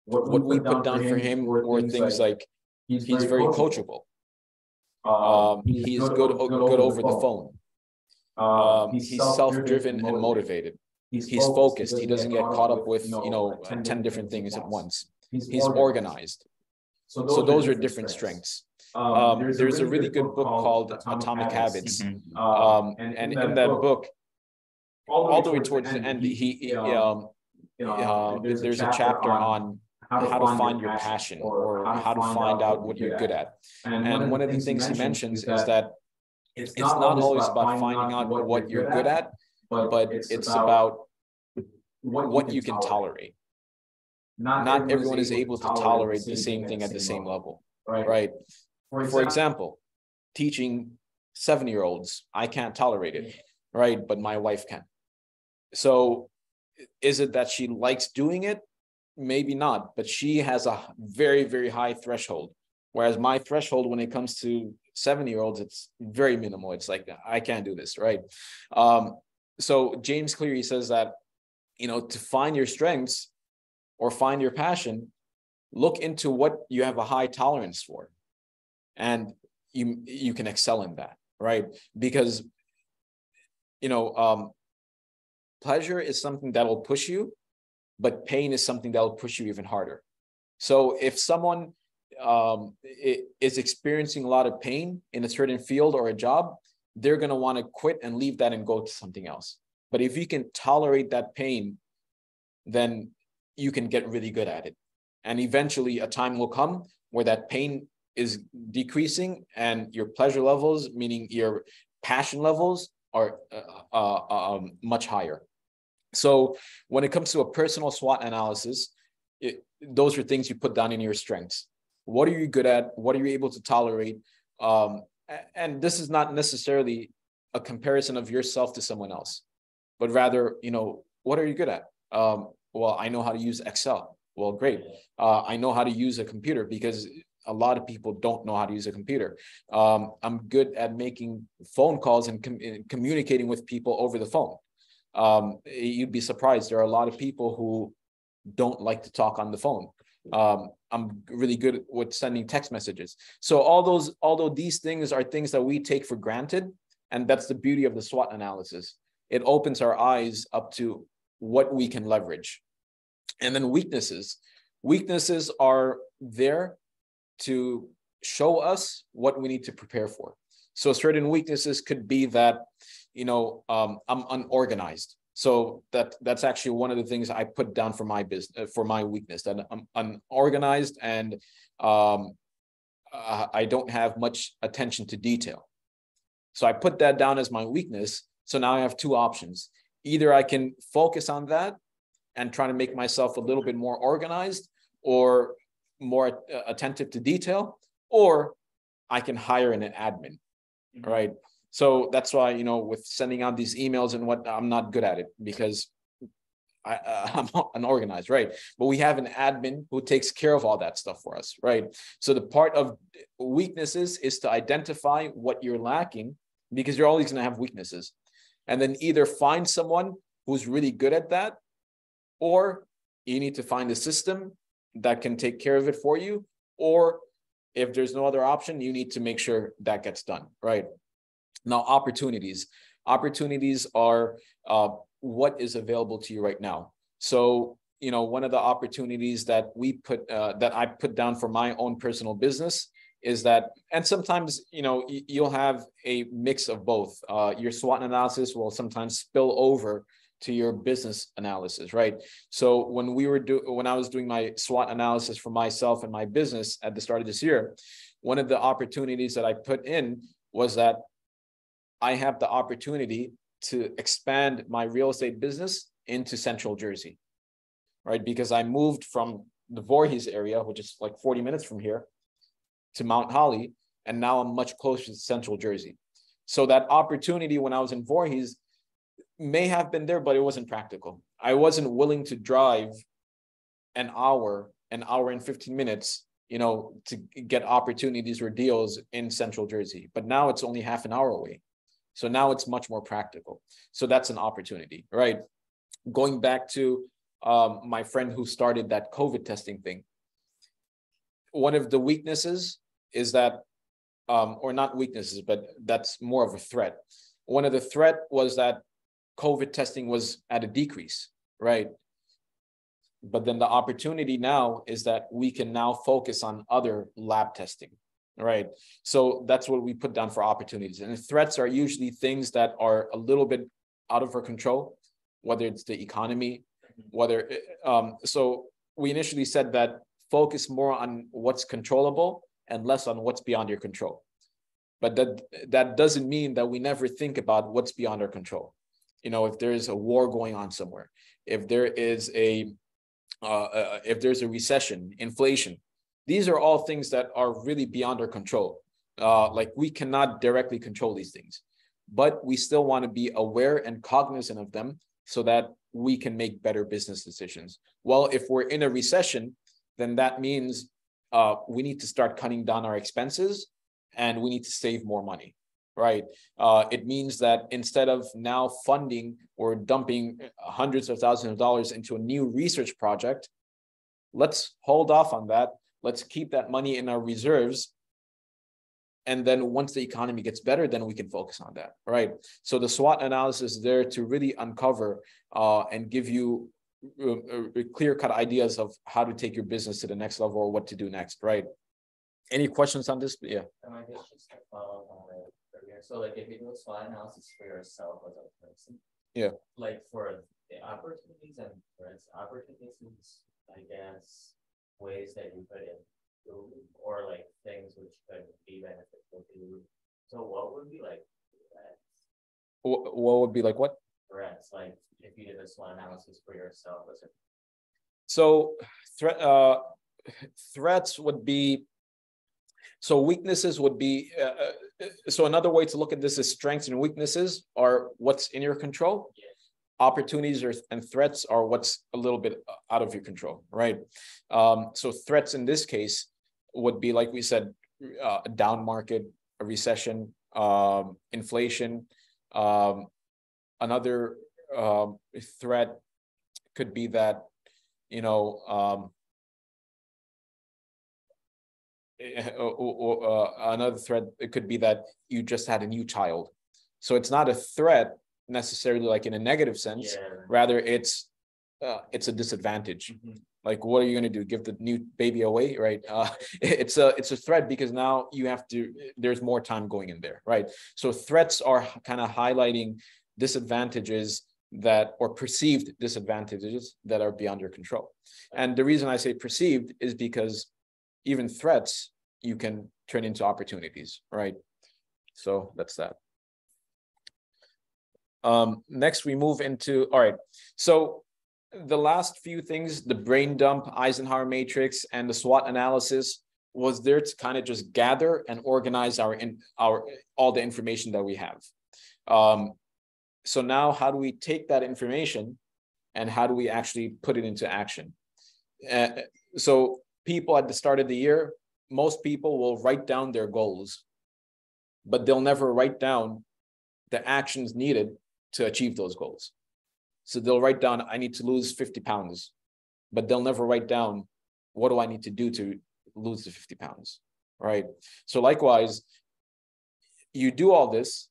what we put down for him were things like he's very coachable. Um, he's good good over the phone. Um, he's self-driven and motivated he's, he's focused. He doesn't get caught up with you know 10, 10 different things at once. He's, he's organized. So those, so those are different strengths. Um, um, there's, there's, a really good book called Atomic, Habits, mm-hmm. um, and, and, in that book, all the way towards the end, he, he um, uh, there's a chapter on how to find your passion or how to find out what you're good at. And one of the things he mentions is that it's not always about finding out what you're good at, but it's about what you can tolerate. Not everyone is able to tolerate the same thing at the same level, right? For example, teaching seven year olds, I can't tolerate it, right? But my wife can. So is it that she likes doing it? Maybe not, but she has a very, very high threshold. Whereas my threshold when it comes to seven year olds, it's very minimal. It's like, I can't do this, right? Um, so James Cleary says that, you know, to find your strengths or find your passion, look into what you have a high tolerance for. And you you can excel in that, right? Because you know, um, pleasure is something that will push you, but pain is something that will push you even harder. So if someone um, is experiencing a lot of pain in a certain field or a job, they're going to want to quit and leave that and go to something else. But if you can tolerate that pain, then you can get really good at it. And eventually, a time will come where that pain is decreasing and your pleasure levels, meaning your passion levels, are uh, uh, um, much higher. So, when it comes to a personal SWOT analysis, it, those are things you put down in your strengths. What are you good at? What are you able to tolerate? Um, and this is not necessarily a comparison of yourself to someone else, but rather, you know, what are you good at? Um, well, I know how to use Excel. Well, great. Uh, I know how to use a computer because a lot of people don't know how to use a computer. Um, I'm good at making phone calls and com- communicating with people over the phone. Um, you'd be surprised. There are a lot of people who don't like to talk on the phone. Um, I'm really good with sending text messages. So all those, although these things are things that we take for granted, and that's the beauty of the SWOT analysis. It opens our eyes up to what we can leverage. And then weaknesses. Weaknesses are there to show us what we need to prepare for. So certain weaknesses could be that, you know, um, I'm unorganized. So that that's actually one of the things I put down for my business uh, for my weakness that I'm unorganized and um, uh, I don't have much attention to detail. So I put that down as my weakness. So now I have two options. Either I can focus on that and try to make myself a little bit more organized, or more uh, attentive to detail, or I can hire an admin. Right? So that's why you know with sending out these emails and what I'm not good at it because I, uh, I'm unorganized, right? But we have an admin who takes care of all that stuff for us, right? So the part of weaknesses is to identify what you're lacking because you're always going to have weaknesses, and then either find someone who's really good at that, or you need to find a system that can take care of it for you. Or if there's no other option, you need to make sure that gets done, right? Now, opportunities. Opportunities are uh, what is available to you right now. So, you know, one of the opportunities that we put, uh, that I put down for my own personal business is that, and sometimes, you know, you'll have a mix of both. Uh, your SWOT analysis will sometimes spill over to your business analysis, right? So when we were do when I was doing my SWOT analysis for myself and my business at the start of this year, one of the opportunities that I put in was that I have the opportunity to expand my real estate business into Central Jersey, right? Because I moved from the Voorhees area, which is like 40 minutes from here, to Mount Holly, and now I'm much closer to Central Jersey. So that opportunity when I was in Voorhees may have been there, but it wasn't practical. I wasn't willing to drive an hour, an hour and 15 minutes, you know, to get opportunities or deals in central Jersey. But now it's only half an hour away. So now it's much more practical. So that's an opportunity, right? Going back to um, my friend who started that COVID testing thing. One of the weaknesses is that, um, or not weaknesses, but that's more of a threat. One of the threat was that COVID testing was at a decrease, right? But then the opportunity now is that we can now focus on other lab testing, right? So that's what we put down for opportunities. And threats are usually things that are a little bit out of our control, whether it's the economy, whether, um, so we initially said that focus more on what's controllable and less on what's beyond your control. but that that doesn't mean that we never think about what's beyond our control. You know, if there is a war going on somewhere, if there is a uh, uh, if there's a recession, inflation, these are all things that are really beyond our control. Uh, like we cannot directly control these things, but we still want to be aware and cognizant of them so that we can make better business decisions. Well, if we're in a recession, then that means uh, we need to start cutting down our expenses and we need to save more money, right? Uh, it means that instead of now funding or dumping hundreds of thousands of dollars into a new research project, let's hold off on that. Let's keep that money in our reserves. And then once the economy gets better then we can focus on that right? So the swot analysis is there to really uncover uh, and give you uh, uh, clear cut ideas of how to take your business to the next level or what to do next right? Any questions on this? Yeah so like if you do a SWOT analysis for yourself as a person yeah like for the opportunities and threats opportunities I guess ways that you could or like things which could be beneficial to you. So what would be like threats? What, what would be like what? Threats, like if you did a SWOT analysis for yourself, was it? So threat uh, threats would be so weaknesses would be uh, uh, so another way to look at this is strengths and weaknesses are what's in your control. Yeah. Opportunities or, and threats are what's a little bit out of your control, right? Um, so threats in this case would be like we said, uh, a down market, a recession, um, inflation. Um, another um, threat could be that you know um, or, or, uh, another threat it could be that you just had a new child. So it's not a threat necessarily like in a negative sense. Yeah. rather it's uh, it's a disadvantage. Mhm. like what are you going to do? Give the new baby away right? Uh, it's a it's a threat because now you have to there's more time going in there right? So threats are kind of highlighting disadvantages that or perceived disadvantages that are beyond your control. And the reason i say perceived is because even threats you can turn into opportunities right so that's that um next we move into all right so the last few things, the brain dump, Eisenhower matrix, and the SWOT analysis was there to kind of just gather and organize our in our all the information that we have. Um, so now how do we take that information and how do we actually put it into action? Uh, so people at the start of the year, most people will write down their goals, but they'll never write down the actions needed to achieve those goals. So they'll write down, I need to lose 50 pounds, but they'll never write down, what do I need to do to lose the 50 pounds? Right. So likewise, you do all this,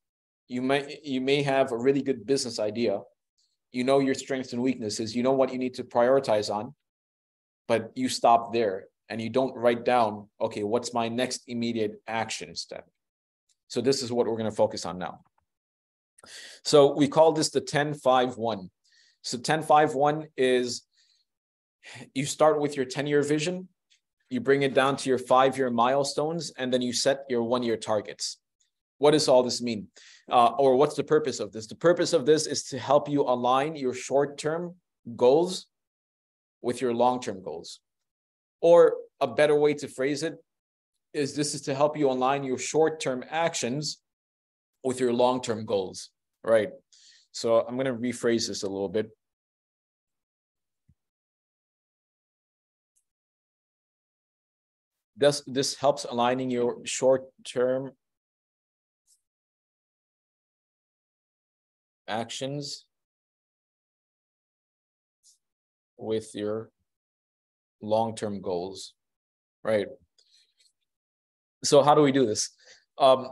you may you may have a really good business idea. You know your strengths and weaknesses, you know what you need to prioritize on, but you stop there and you don't write down, okay, what's my next immediate action step? So this is what we're going to focus on now. So we call this the 10-5-1. So 10-5-1 is you start with your 10 year vision, you bring it down to your five year milestones, and then you set your one year targets. What does all this mean? Uh, or what's the purpose of this? The purpose of this is to help you align your short term goals with your long term goals. Or a better way to phrase it is this is to help you align your short term actions with your long term goals, right? So I'm going to rephrase this a little bit. This, this helps aligning your short-term actions with your long-term goals, right? So how do we do this? Um,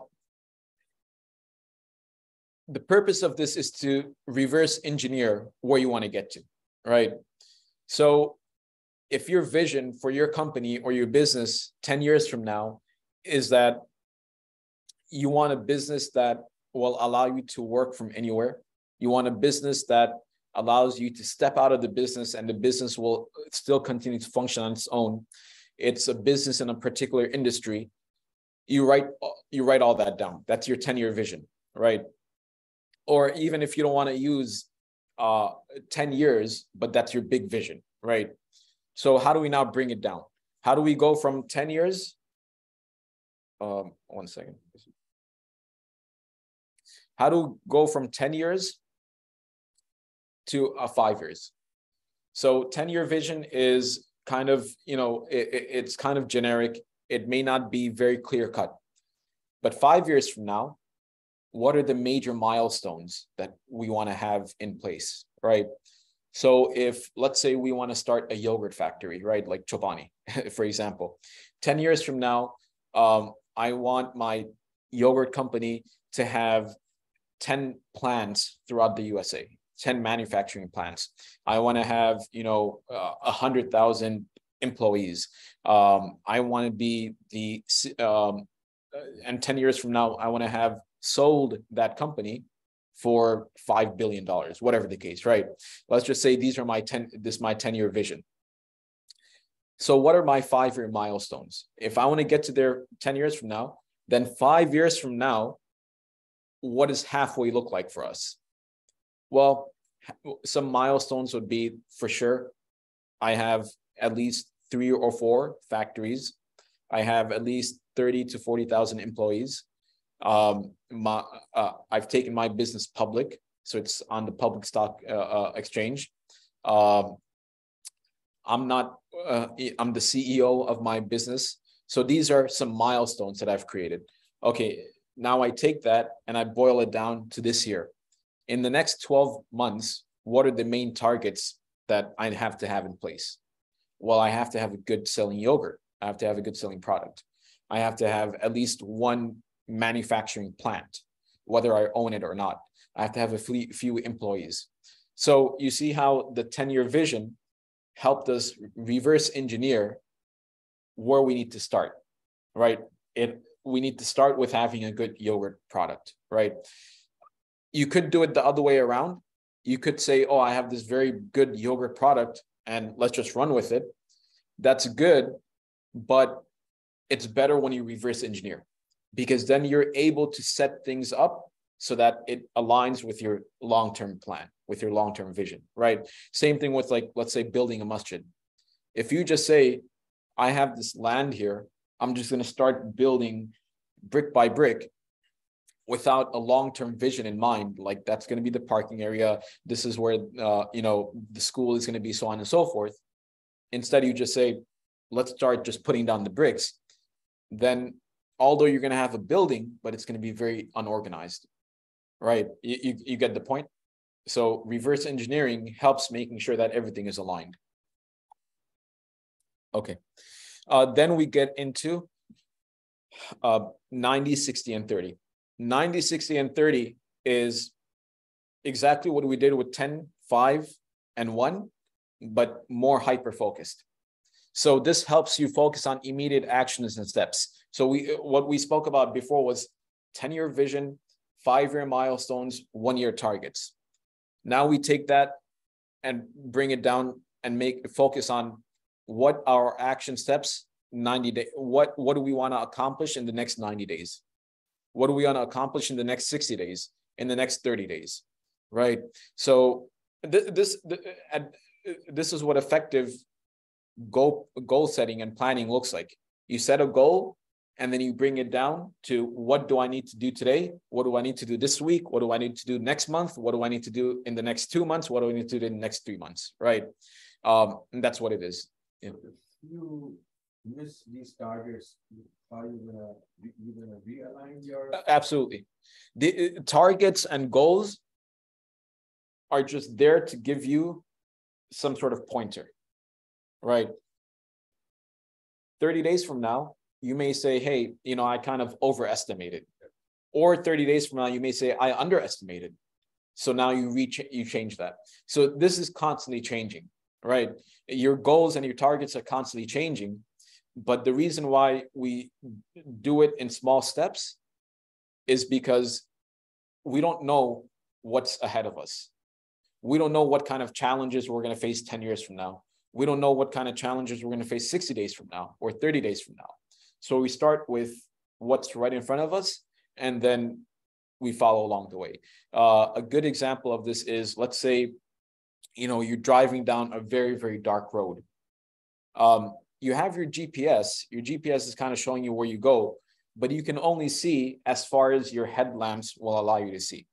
the purpose of this is to reverse engineer where you want to get to, right? So if your vision for your company or your business 10 years from now is that you want a business that will allow you to work from anywhere, you want a business that allows you to step out of the business and the business will still continue to function on its own. It's a business in a particular industry you write you write all that down. That's your 10-year vision, right? Or even if you don't want to use uh 10 years, but that's your big vision, right? So how do we now bring it down? How do we go from 10 years? Um, one second. How to go from 10 years to a uh, five years? So 10 year vision is kind of, you know, it, it's kind of generic. It may not be very clear cut. But five years from now, what are the major milestones that we want to have in place, right? So if let's say we want to start a yogurt factory, right, like Chobani, for example, 10 years from now, um, I want my yogurt company to have 10 plants throughout the USA, 10 manufacturing plants. I want to have, you know, uh, a uh, hundred thousand employees. Um, I want to be the, um, uh, and 10 years from now, I want to have sold that company for five billion dollars, whatever the case, right? Let's just say these are my 10, this my 10 year vision. So what are my five year milestones? If I want to get to there 10 years from now, then five years from now, what does halfway look like for us? Well, some milestones would be for sure. I have at least three or four factories. I have at least 30 to 40,000 employees. Um, my, uh, I've taken my business public, so it's on the public stock uh, uh, exchange. Um, I'm not, uh, I'm the CEO of my business. So these are some milestones that I've created. Okay, now I take that and I boil it down to this year. In the next 12 months, what are the main targets that I have to have in place? Well, I have to have a good selling yogurt. I have to have a good selling product. I have to have at least one manufacturing plant, whether I own it or not. I have to have a few employees. So you see how the 10 year vision helped us reverse engineer where we need to start, right? It we need to start with having a good yogurt product, right? You could do it the other way around. You could say, "Oh, I have this very good yogurt product, and let's just run with it." That's good, but it's better when you reverse engineer because then you're able to set things up so that it aligns with your long-term plan with your long-term vision right same thing with like let's say building a masjid if you just say i have this land here i'm just going to start building brick by brick without a long-term vision in mind like that's going to be the parking area this is where uh, you know the school is going to be so on and so forth instead you just say let's start just putting down the bricks then although you're going to have a building, but it's going to be very unorganized, right? You, you, you get the point? So reverse engineering helps making sure that everything is aligned. Okay. Uh, then we get into uh, 90, 60, and 30. 90, 60, and 30 is exactly what we did with 10, 5, and 1, but more hyper focused. So this helps you focus on immediate actions and steps. So we what we spoke about before was 10-year vision, five-year milestones, one-year targets. Now we take that and bring it down and make focus on what our action steps 90 days what what do we want to accomplish in the next 90 days what do we want to accomplish in the next 60 days in the next 30 days right so th- this th- this is what effective goal goal setting and planning looks like you set a goal and then you bring it down to what do I need to do today? What do I need to do this week? What do I need to do next month? What do I need to do in the next two months? What do I need to do in the next three months? Right. Um, and that's what it is. Yeah. Miss these targets, are you gonna you gonna realign your absolutely the uh, targets and goals are just there to give you some sort of pointer, right? 30 days from now, you may say, hey, you know, I kind of overestimated. Or 30 days from now, you may say, I underestimated. So now you reach you change that. So this is constantly changing, right? Your goals and your targets are constantly changing. But the reason why we do it in small steps is because we don't know what's ahead of us. We don't know what kind of challenges we're going to face 10 years from now. We don't know what kind of challenges we're going to face 60 days from now or 30 days from now. So we start with what's right in front of us, and then we follow along the way. Uh, a good example of this is, let's say, you know, you're driving down a very, very dark road. Um, you have your GPS. Your GPS is kind of showing you where you go, but you can only see as far as your headlamps will allow you to see.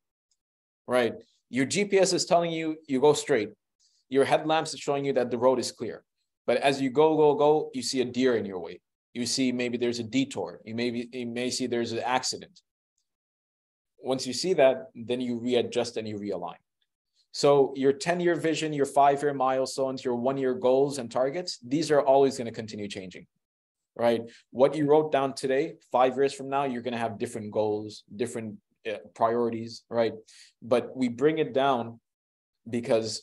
Right? Your GPS is telling you you go straight. Your headlamps is showing you that the road is clear. But as you go, go, go, you see a deer in your way. You see maybe there's a detour. You maybe you may see there's an accident. Once you see that, then you readjust and you realign. So your 10-year vision, your five-year milestones, your one-year goals and targets, these are always going to continue changing. Right? What you wrote down today, five years from now, you're going to have different goals, different uh, priorities, right? But we bring it down because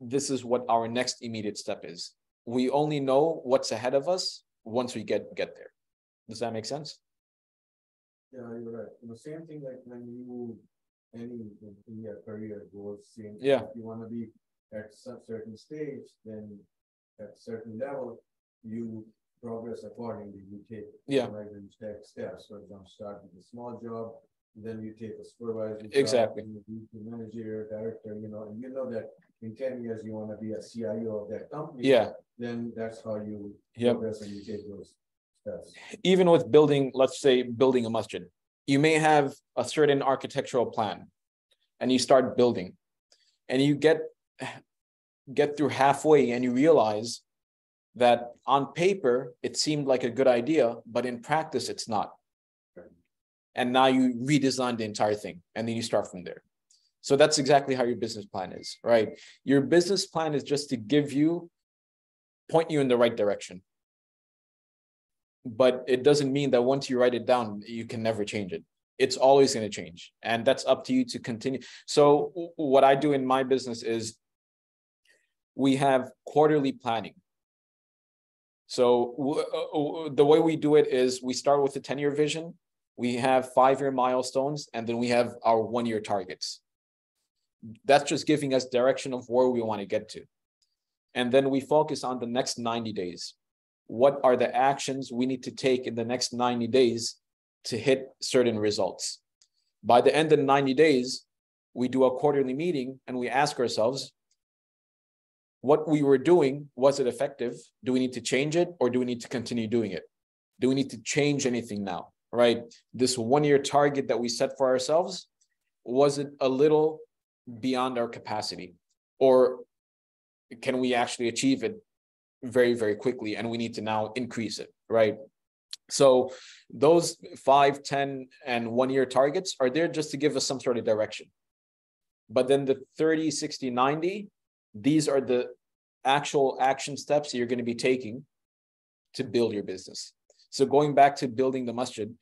this is what our next immediate step is. We only know what's ahead of us once we get get there. Does that make sense? Yeah, you're right. The same thing like when you any in your career goals, same. Yeah. If you want to be at some certain stage, then at certain level, you progress accordingly. You take Yeah. right, you take steps. For example, start with a small job, then you take a supervisor. Exactly. and you the manager, director, you know, and you know that in ten years you want to be a CIO of that company. Yeah. Then that's how you Yep. progress and you take those steps. even with building, let's say building a masjid, you may have a certain architectural plan and you start building and you get get through halfway and you realize that on paper it seemed like a good idea, but in practice it's not. And now you redesign the entire thing and then you start from there. So that's exactly how your business plan is, right? Your business plan is just to give you, point you in the right direction but it doesn't mean that once you write it down you can never change it. It's always going to change and that's up to you to continue. So what i do in my business is we have quarterly planning. So uh, the way we do it is we start with a 10 year vision we have five year milestones and then we have our one year targets. That's just giving us direction of where we want to get to. And then we focus on the next 90 days what are the actions we need to take in the next 90 days to hit certain results. By the end of 90 days, we do a quarterly meeting and we ask ourselves, what we were doing, was it effective? Do we need to change it or do we need to continue doing it? Do we need to change anything now? Right? This one year target that we set for ourselves, was it a little beyond our capacity? Or can we actually achieve it very very quickly and we need to now increase it right? So those five, 10, and one year targets are there just to give us some sort of direction. But then the 30 60 90 these are the actual action steps that you're going to be taking to build your business. So going back to building the masjid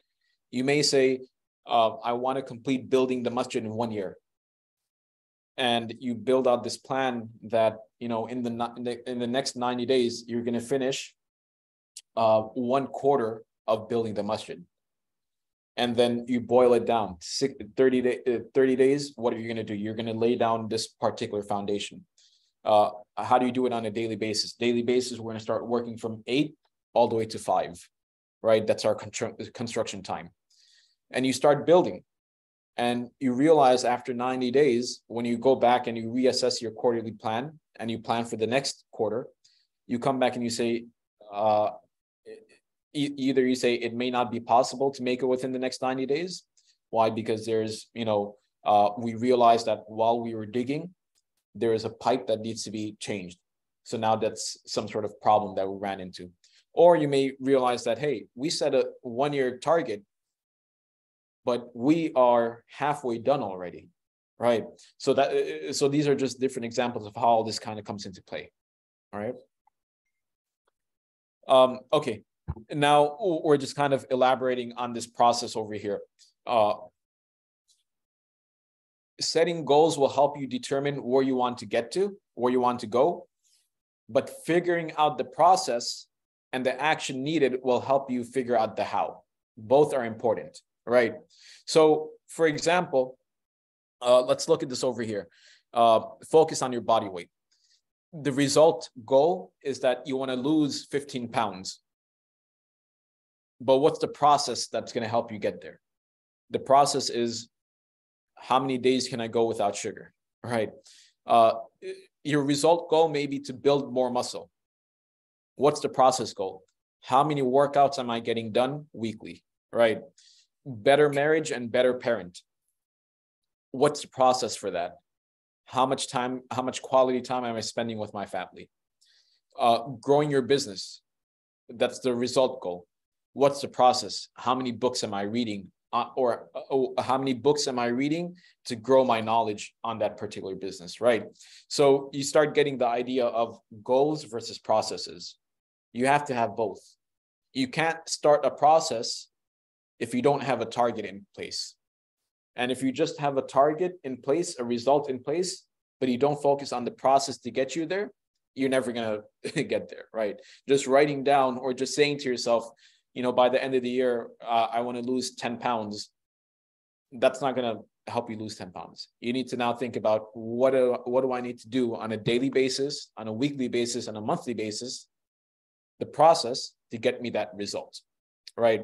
you may say uh, i want to complete building the masjid in one year and you build out this plan that you know in the in the, in the next 90 days you're going to finish uh, one quarter of building the masjid. And then you boil it down. Six, 30, day, uh, 30 days what are you going to do? You're going to lay down this particular foundation. Uh, how do you do it on a daily basis? Daily basis we're going to start working from eight all the way to five right? That's our constru- construction time. And you start building and you realize after 90 days, when you go back and you reassess your quarterly plan and you plan for the next quarter, you come back and you say, uh, e- either you say it may not be possible to make it within the next 90 days. Why? Because there's, you know, uh, we realized that while we were digging, there is a pipe that needs to be changed. So now that's some sort of problem that we ran into. Or you may realize that, hey, we set a one year target but we are halfway done already right? So that so these are just different examples of how this kind of comes into play all right? Um okay now we're just kind of elaborating on this process over here. Uh setting goals will help you determine where you want to get to where you want to go but figuring out the process and the action needed will help you figure out the how. Both are important right? So, for example, uh, let's look at this over here. Uh, focus on your body weight. The result goal is that you want to lose 15 pounds. but what's the process that's going to help you get there? The process is how many days can I go without sugar? Right. Uh, your result goal may be to build more muscle. What's the process goal? How many workouts am I getting done weekly? Right. Better marriage and better parent. What's the process for that? How much time, how much quality time am I spending with my family? Uh, growing your business. That's the result goal. What's the process? How many books am I reading? Uh, or uh, how many books am I reading to grow my knowledge on that particular business, right? So you start getting the idea of goals versus processes. You have to have both. You can't start a process if you don't have a target in place. And if you just have a target in place, a result in place, but you don't focus on the process to get you there, you're never going to get there, right? Just writing down or just saying to yourself, you know, by the end of the year, uh, I want to lose 10 pounds. That's not going to help you lose 10 pounds. You need to now think about what do, what do I need to do on a daily basis, on a weekly basis, on a monthly basis, the process to get me that result, right?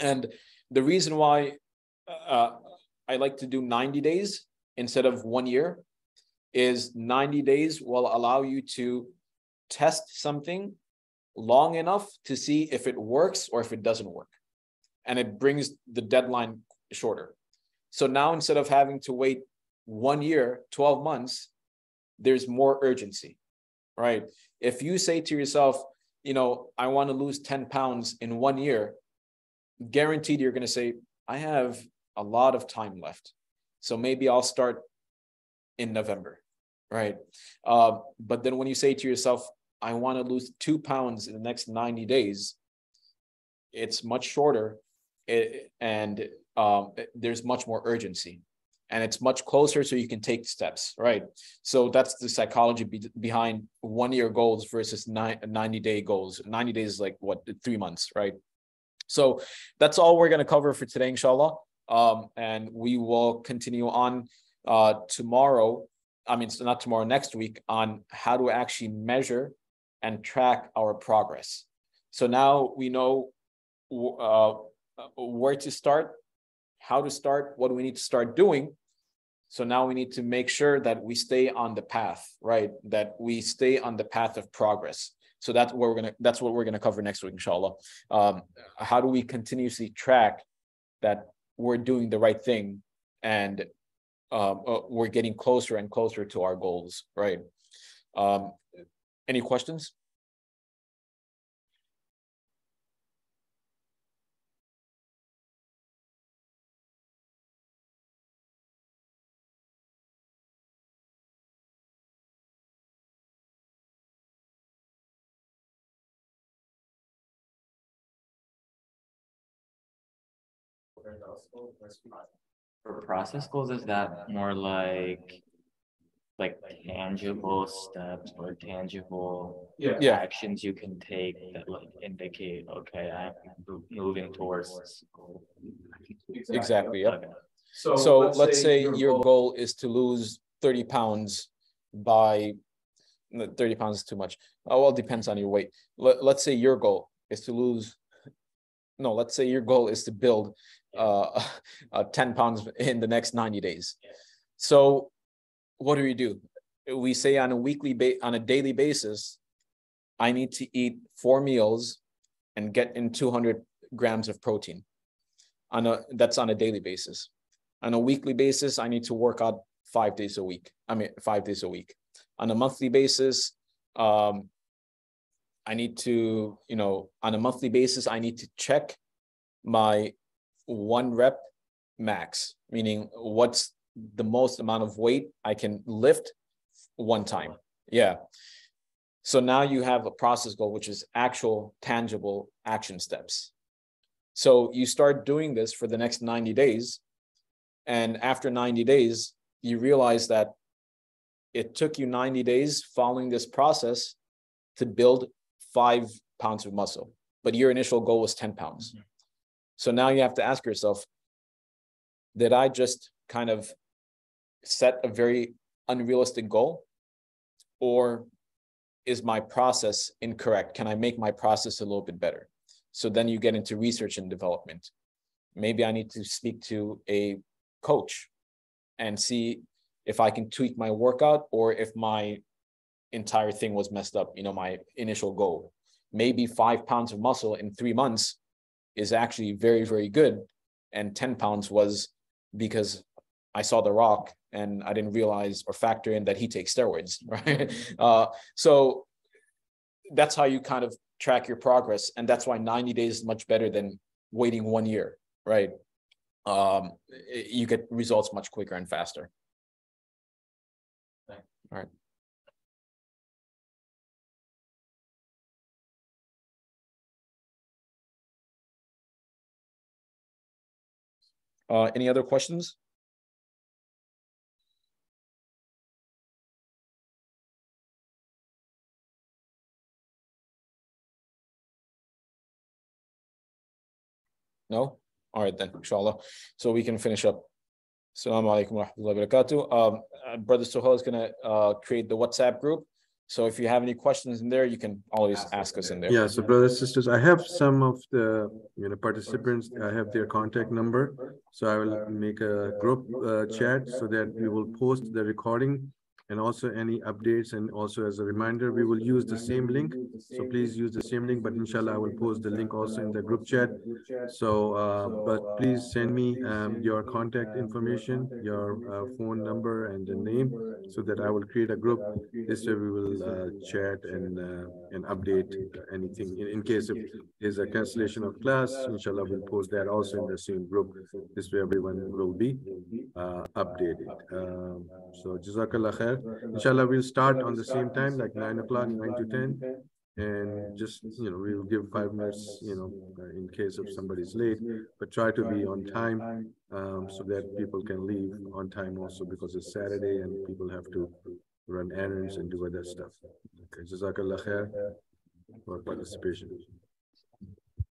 And the reason why uh, I like to do 90 days instead of one year is 90 days will allow you to test something long enough to see if it works or if it doesn't work. And it brings the deadline shorter. So now instead of having to wait one year, 12 months, there's more urgency, right? If you say to yourself, you know, I want to lose 10 pounds in one year, guaranteed you're going to say, I have a lot of time left. So maybe I'll start in November, right? Uh, but then when you say to yourself, I want to lose two pounds in the next 90 days, it's much shorter it, and um, there's much more urgency and it's much closer so you can take steps right so that's the psychology be- behind one year goals versus nine, 90 day goals 90 days is like what three months right so that's all we're going to cover for today inshallah um, and we will continue on uh, tomorrow i mean not tomorrow next week on how to actually measure and track our progress. So now we know uh, where to start, how to start, what we need to start doing. So now we need to make sure that we stay on the path, right? That we stay on the path of progress. So that's what we're gonna that's what we're gonna cover next week, inshallah. Um, how do we continuously track that we're doing the right thing and um, uh, we're getting closer and closer to our goals, right? Um, any questions? For process goals, is that more like like tangible steps or tangible Yeah. Yeah. actions you can take that like indicate, okay, I'm moving towards this goal. Exactly. Yeah. Okay. So let's say your goal is to lose 30 pounds by 30 pounds is too much. Oh, well, it depends on your weight. Let, let's say your goal is to lose. No, let's say your goal is to build uh, uh 10 pounds in the next 90 days. So what do we do? We say on a weekly ba- on a daily basis, I need to eat four meals and get in 200 grams of protein. On a that's on a daily basis. On a weekly basis, I need to work out five days a week. I mean, five days a week. On a monthly basis, um, I need to, you know, on a monthly basis, I need to check my one rep max, meaning what's the most amount of weight I can lift one time. Yeah. So now you have a process goal, which is actual tangible action steps. So you start doing this for the next 90 days. And after 90 days, you realize that it took you 90 days following this process to build five pounds of muscle, but your initial goal was 10 pounds. Mhm. So now you have to ask yourself, did I just kind of set a very unrealistic goal? Or is my process incorrect? Can I make my process a little bit better? So then you get into research and development. Maybe I need to speak to a coach and see if I can tweak my workout or if my entire thing was messed up, you know, my initial goal. Maybe five pounds of muscle in three months is actually very, very good. And 10 pounds was because I saw The Rock and I didn't realize or factor in that he takes steroids, right? Uh, so that's how you kind of track your progress. And that's why 90 days is much better than waiting one year, right? Um, you get results much quicker and faster. All right. Uh, any other questions? No? All right then, inshallah. So we can finish up. Assalamu alaikum wa rahmatullahi wa barakatuh. Um, uh, Brother Sohail is gonna uh create the WhatsApp group. So if you have any questions in there, you can always ask us in there. Yeah, so brothers, sisters, I have some of the, you know, participants, I have their contact number. So I will make a group uh, chat so that we will post the recording and also any updates. And also as a reminder, we will use the same link. So please use the same link, but inshallah, I will post the link also in the group chat. So, uh, but please send me um, your contact information, your uh, phone number and the name so that I will create a group. This way we will uh, chat and uh, and update anything in, in case if there's a cancellation of class, inshallah, we'll post that also in the same group. This way everyone will be uh, updated. Um, so Jazakallah khair. Inshallah, we'll start on the same time, like nine o'clock, nine to ten. And just, you know, we'll give five minutes, you know, uh, in case if somebody's late, but try to be on time um, so that people can leave on time also because it's Saturday and people have to run errands and do other stuff. Okay, Jazakallah khair for participation.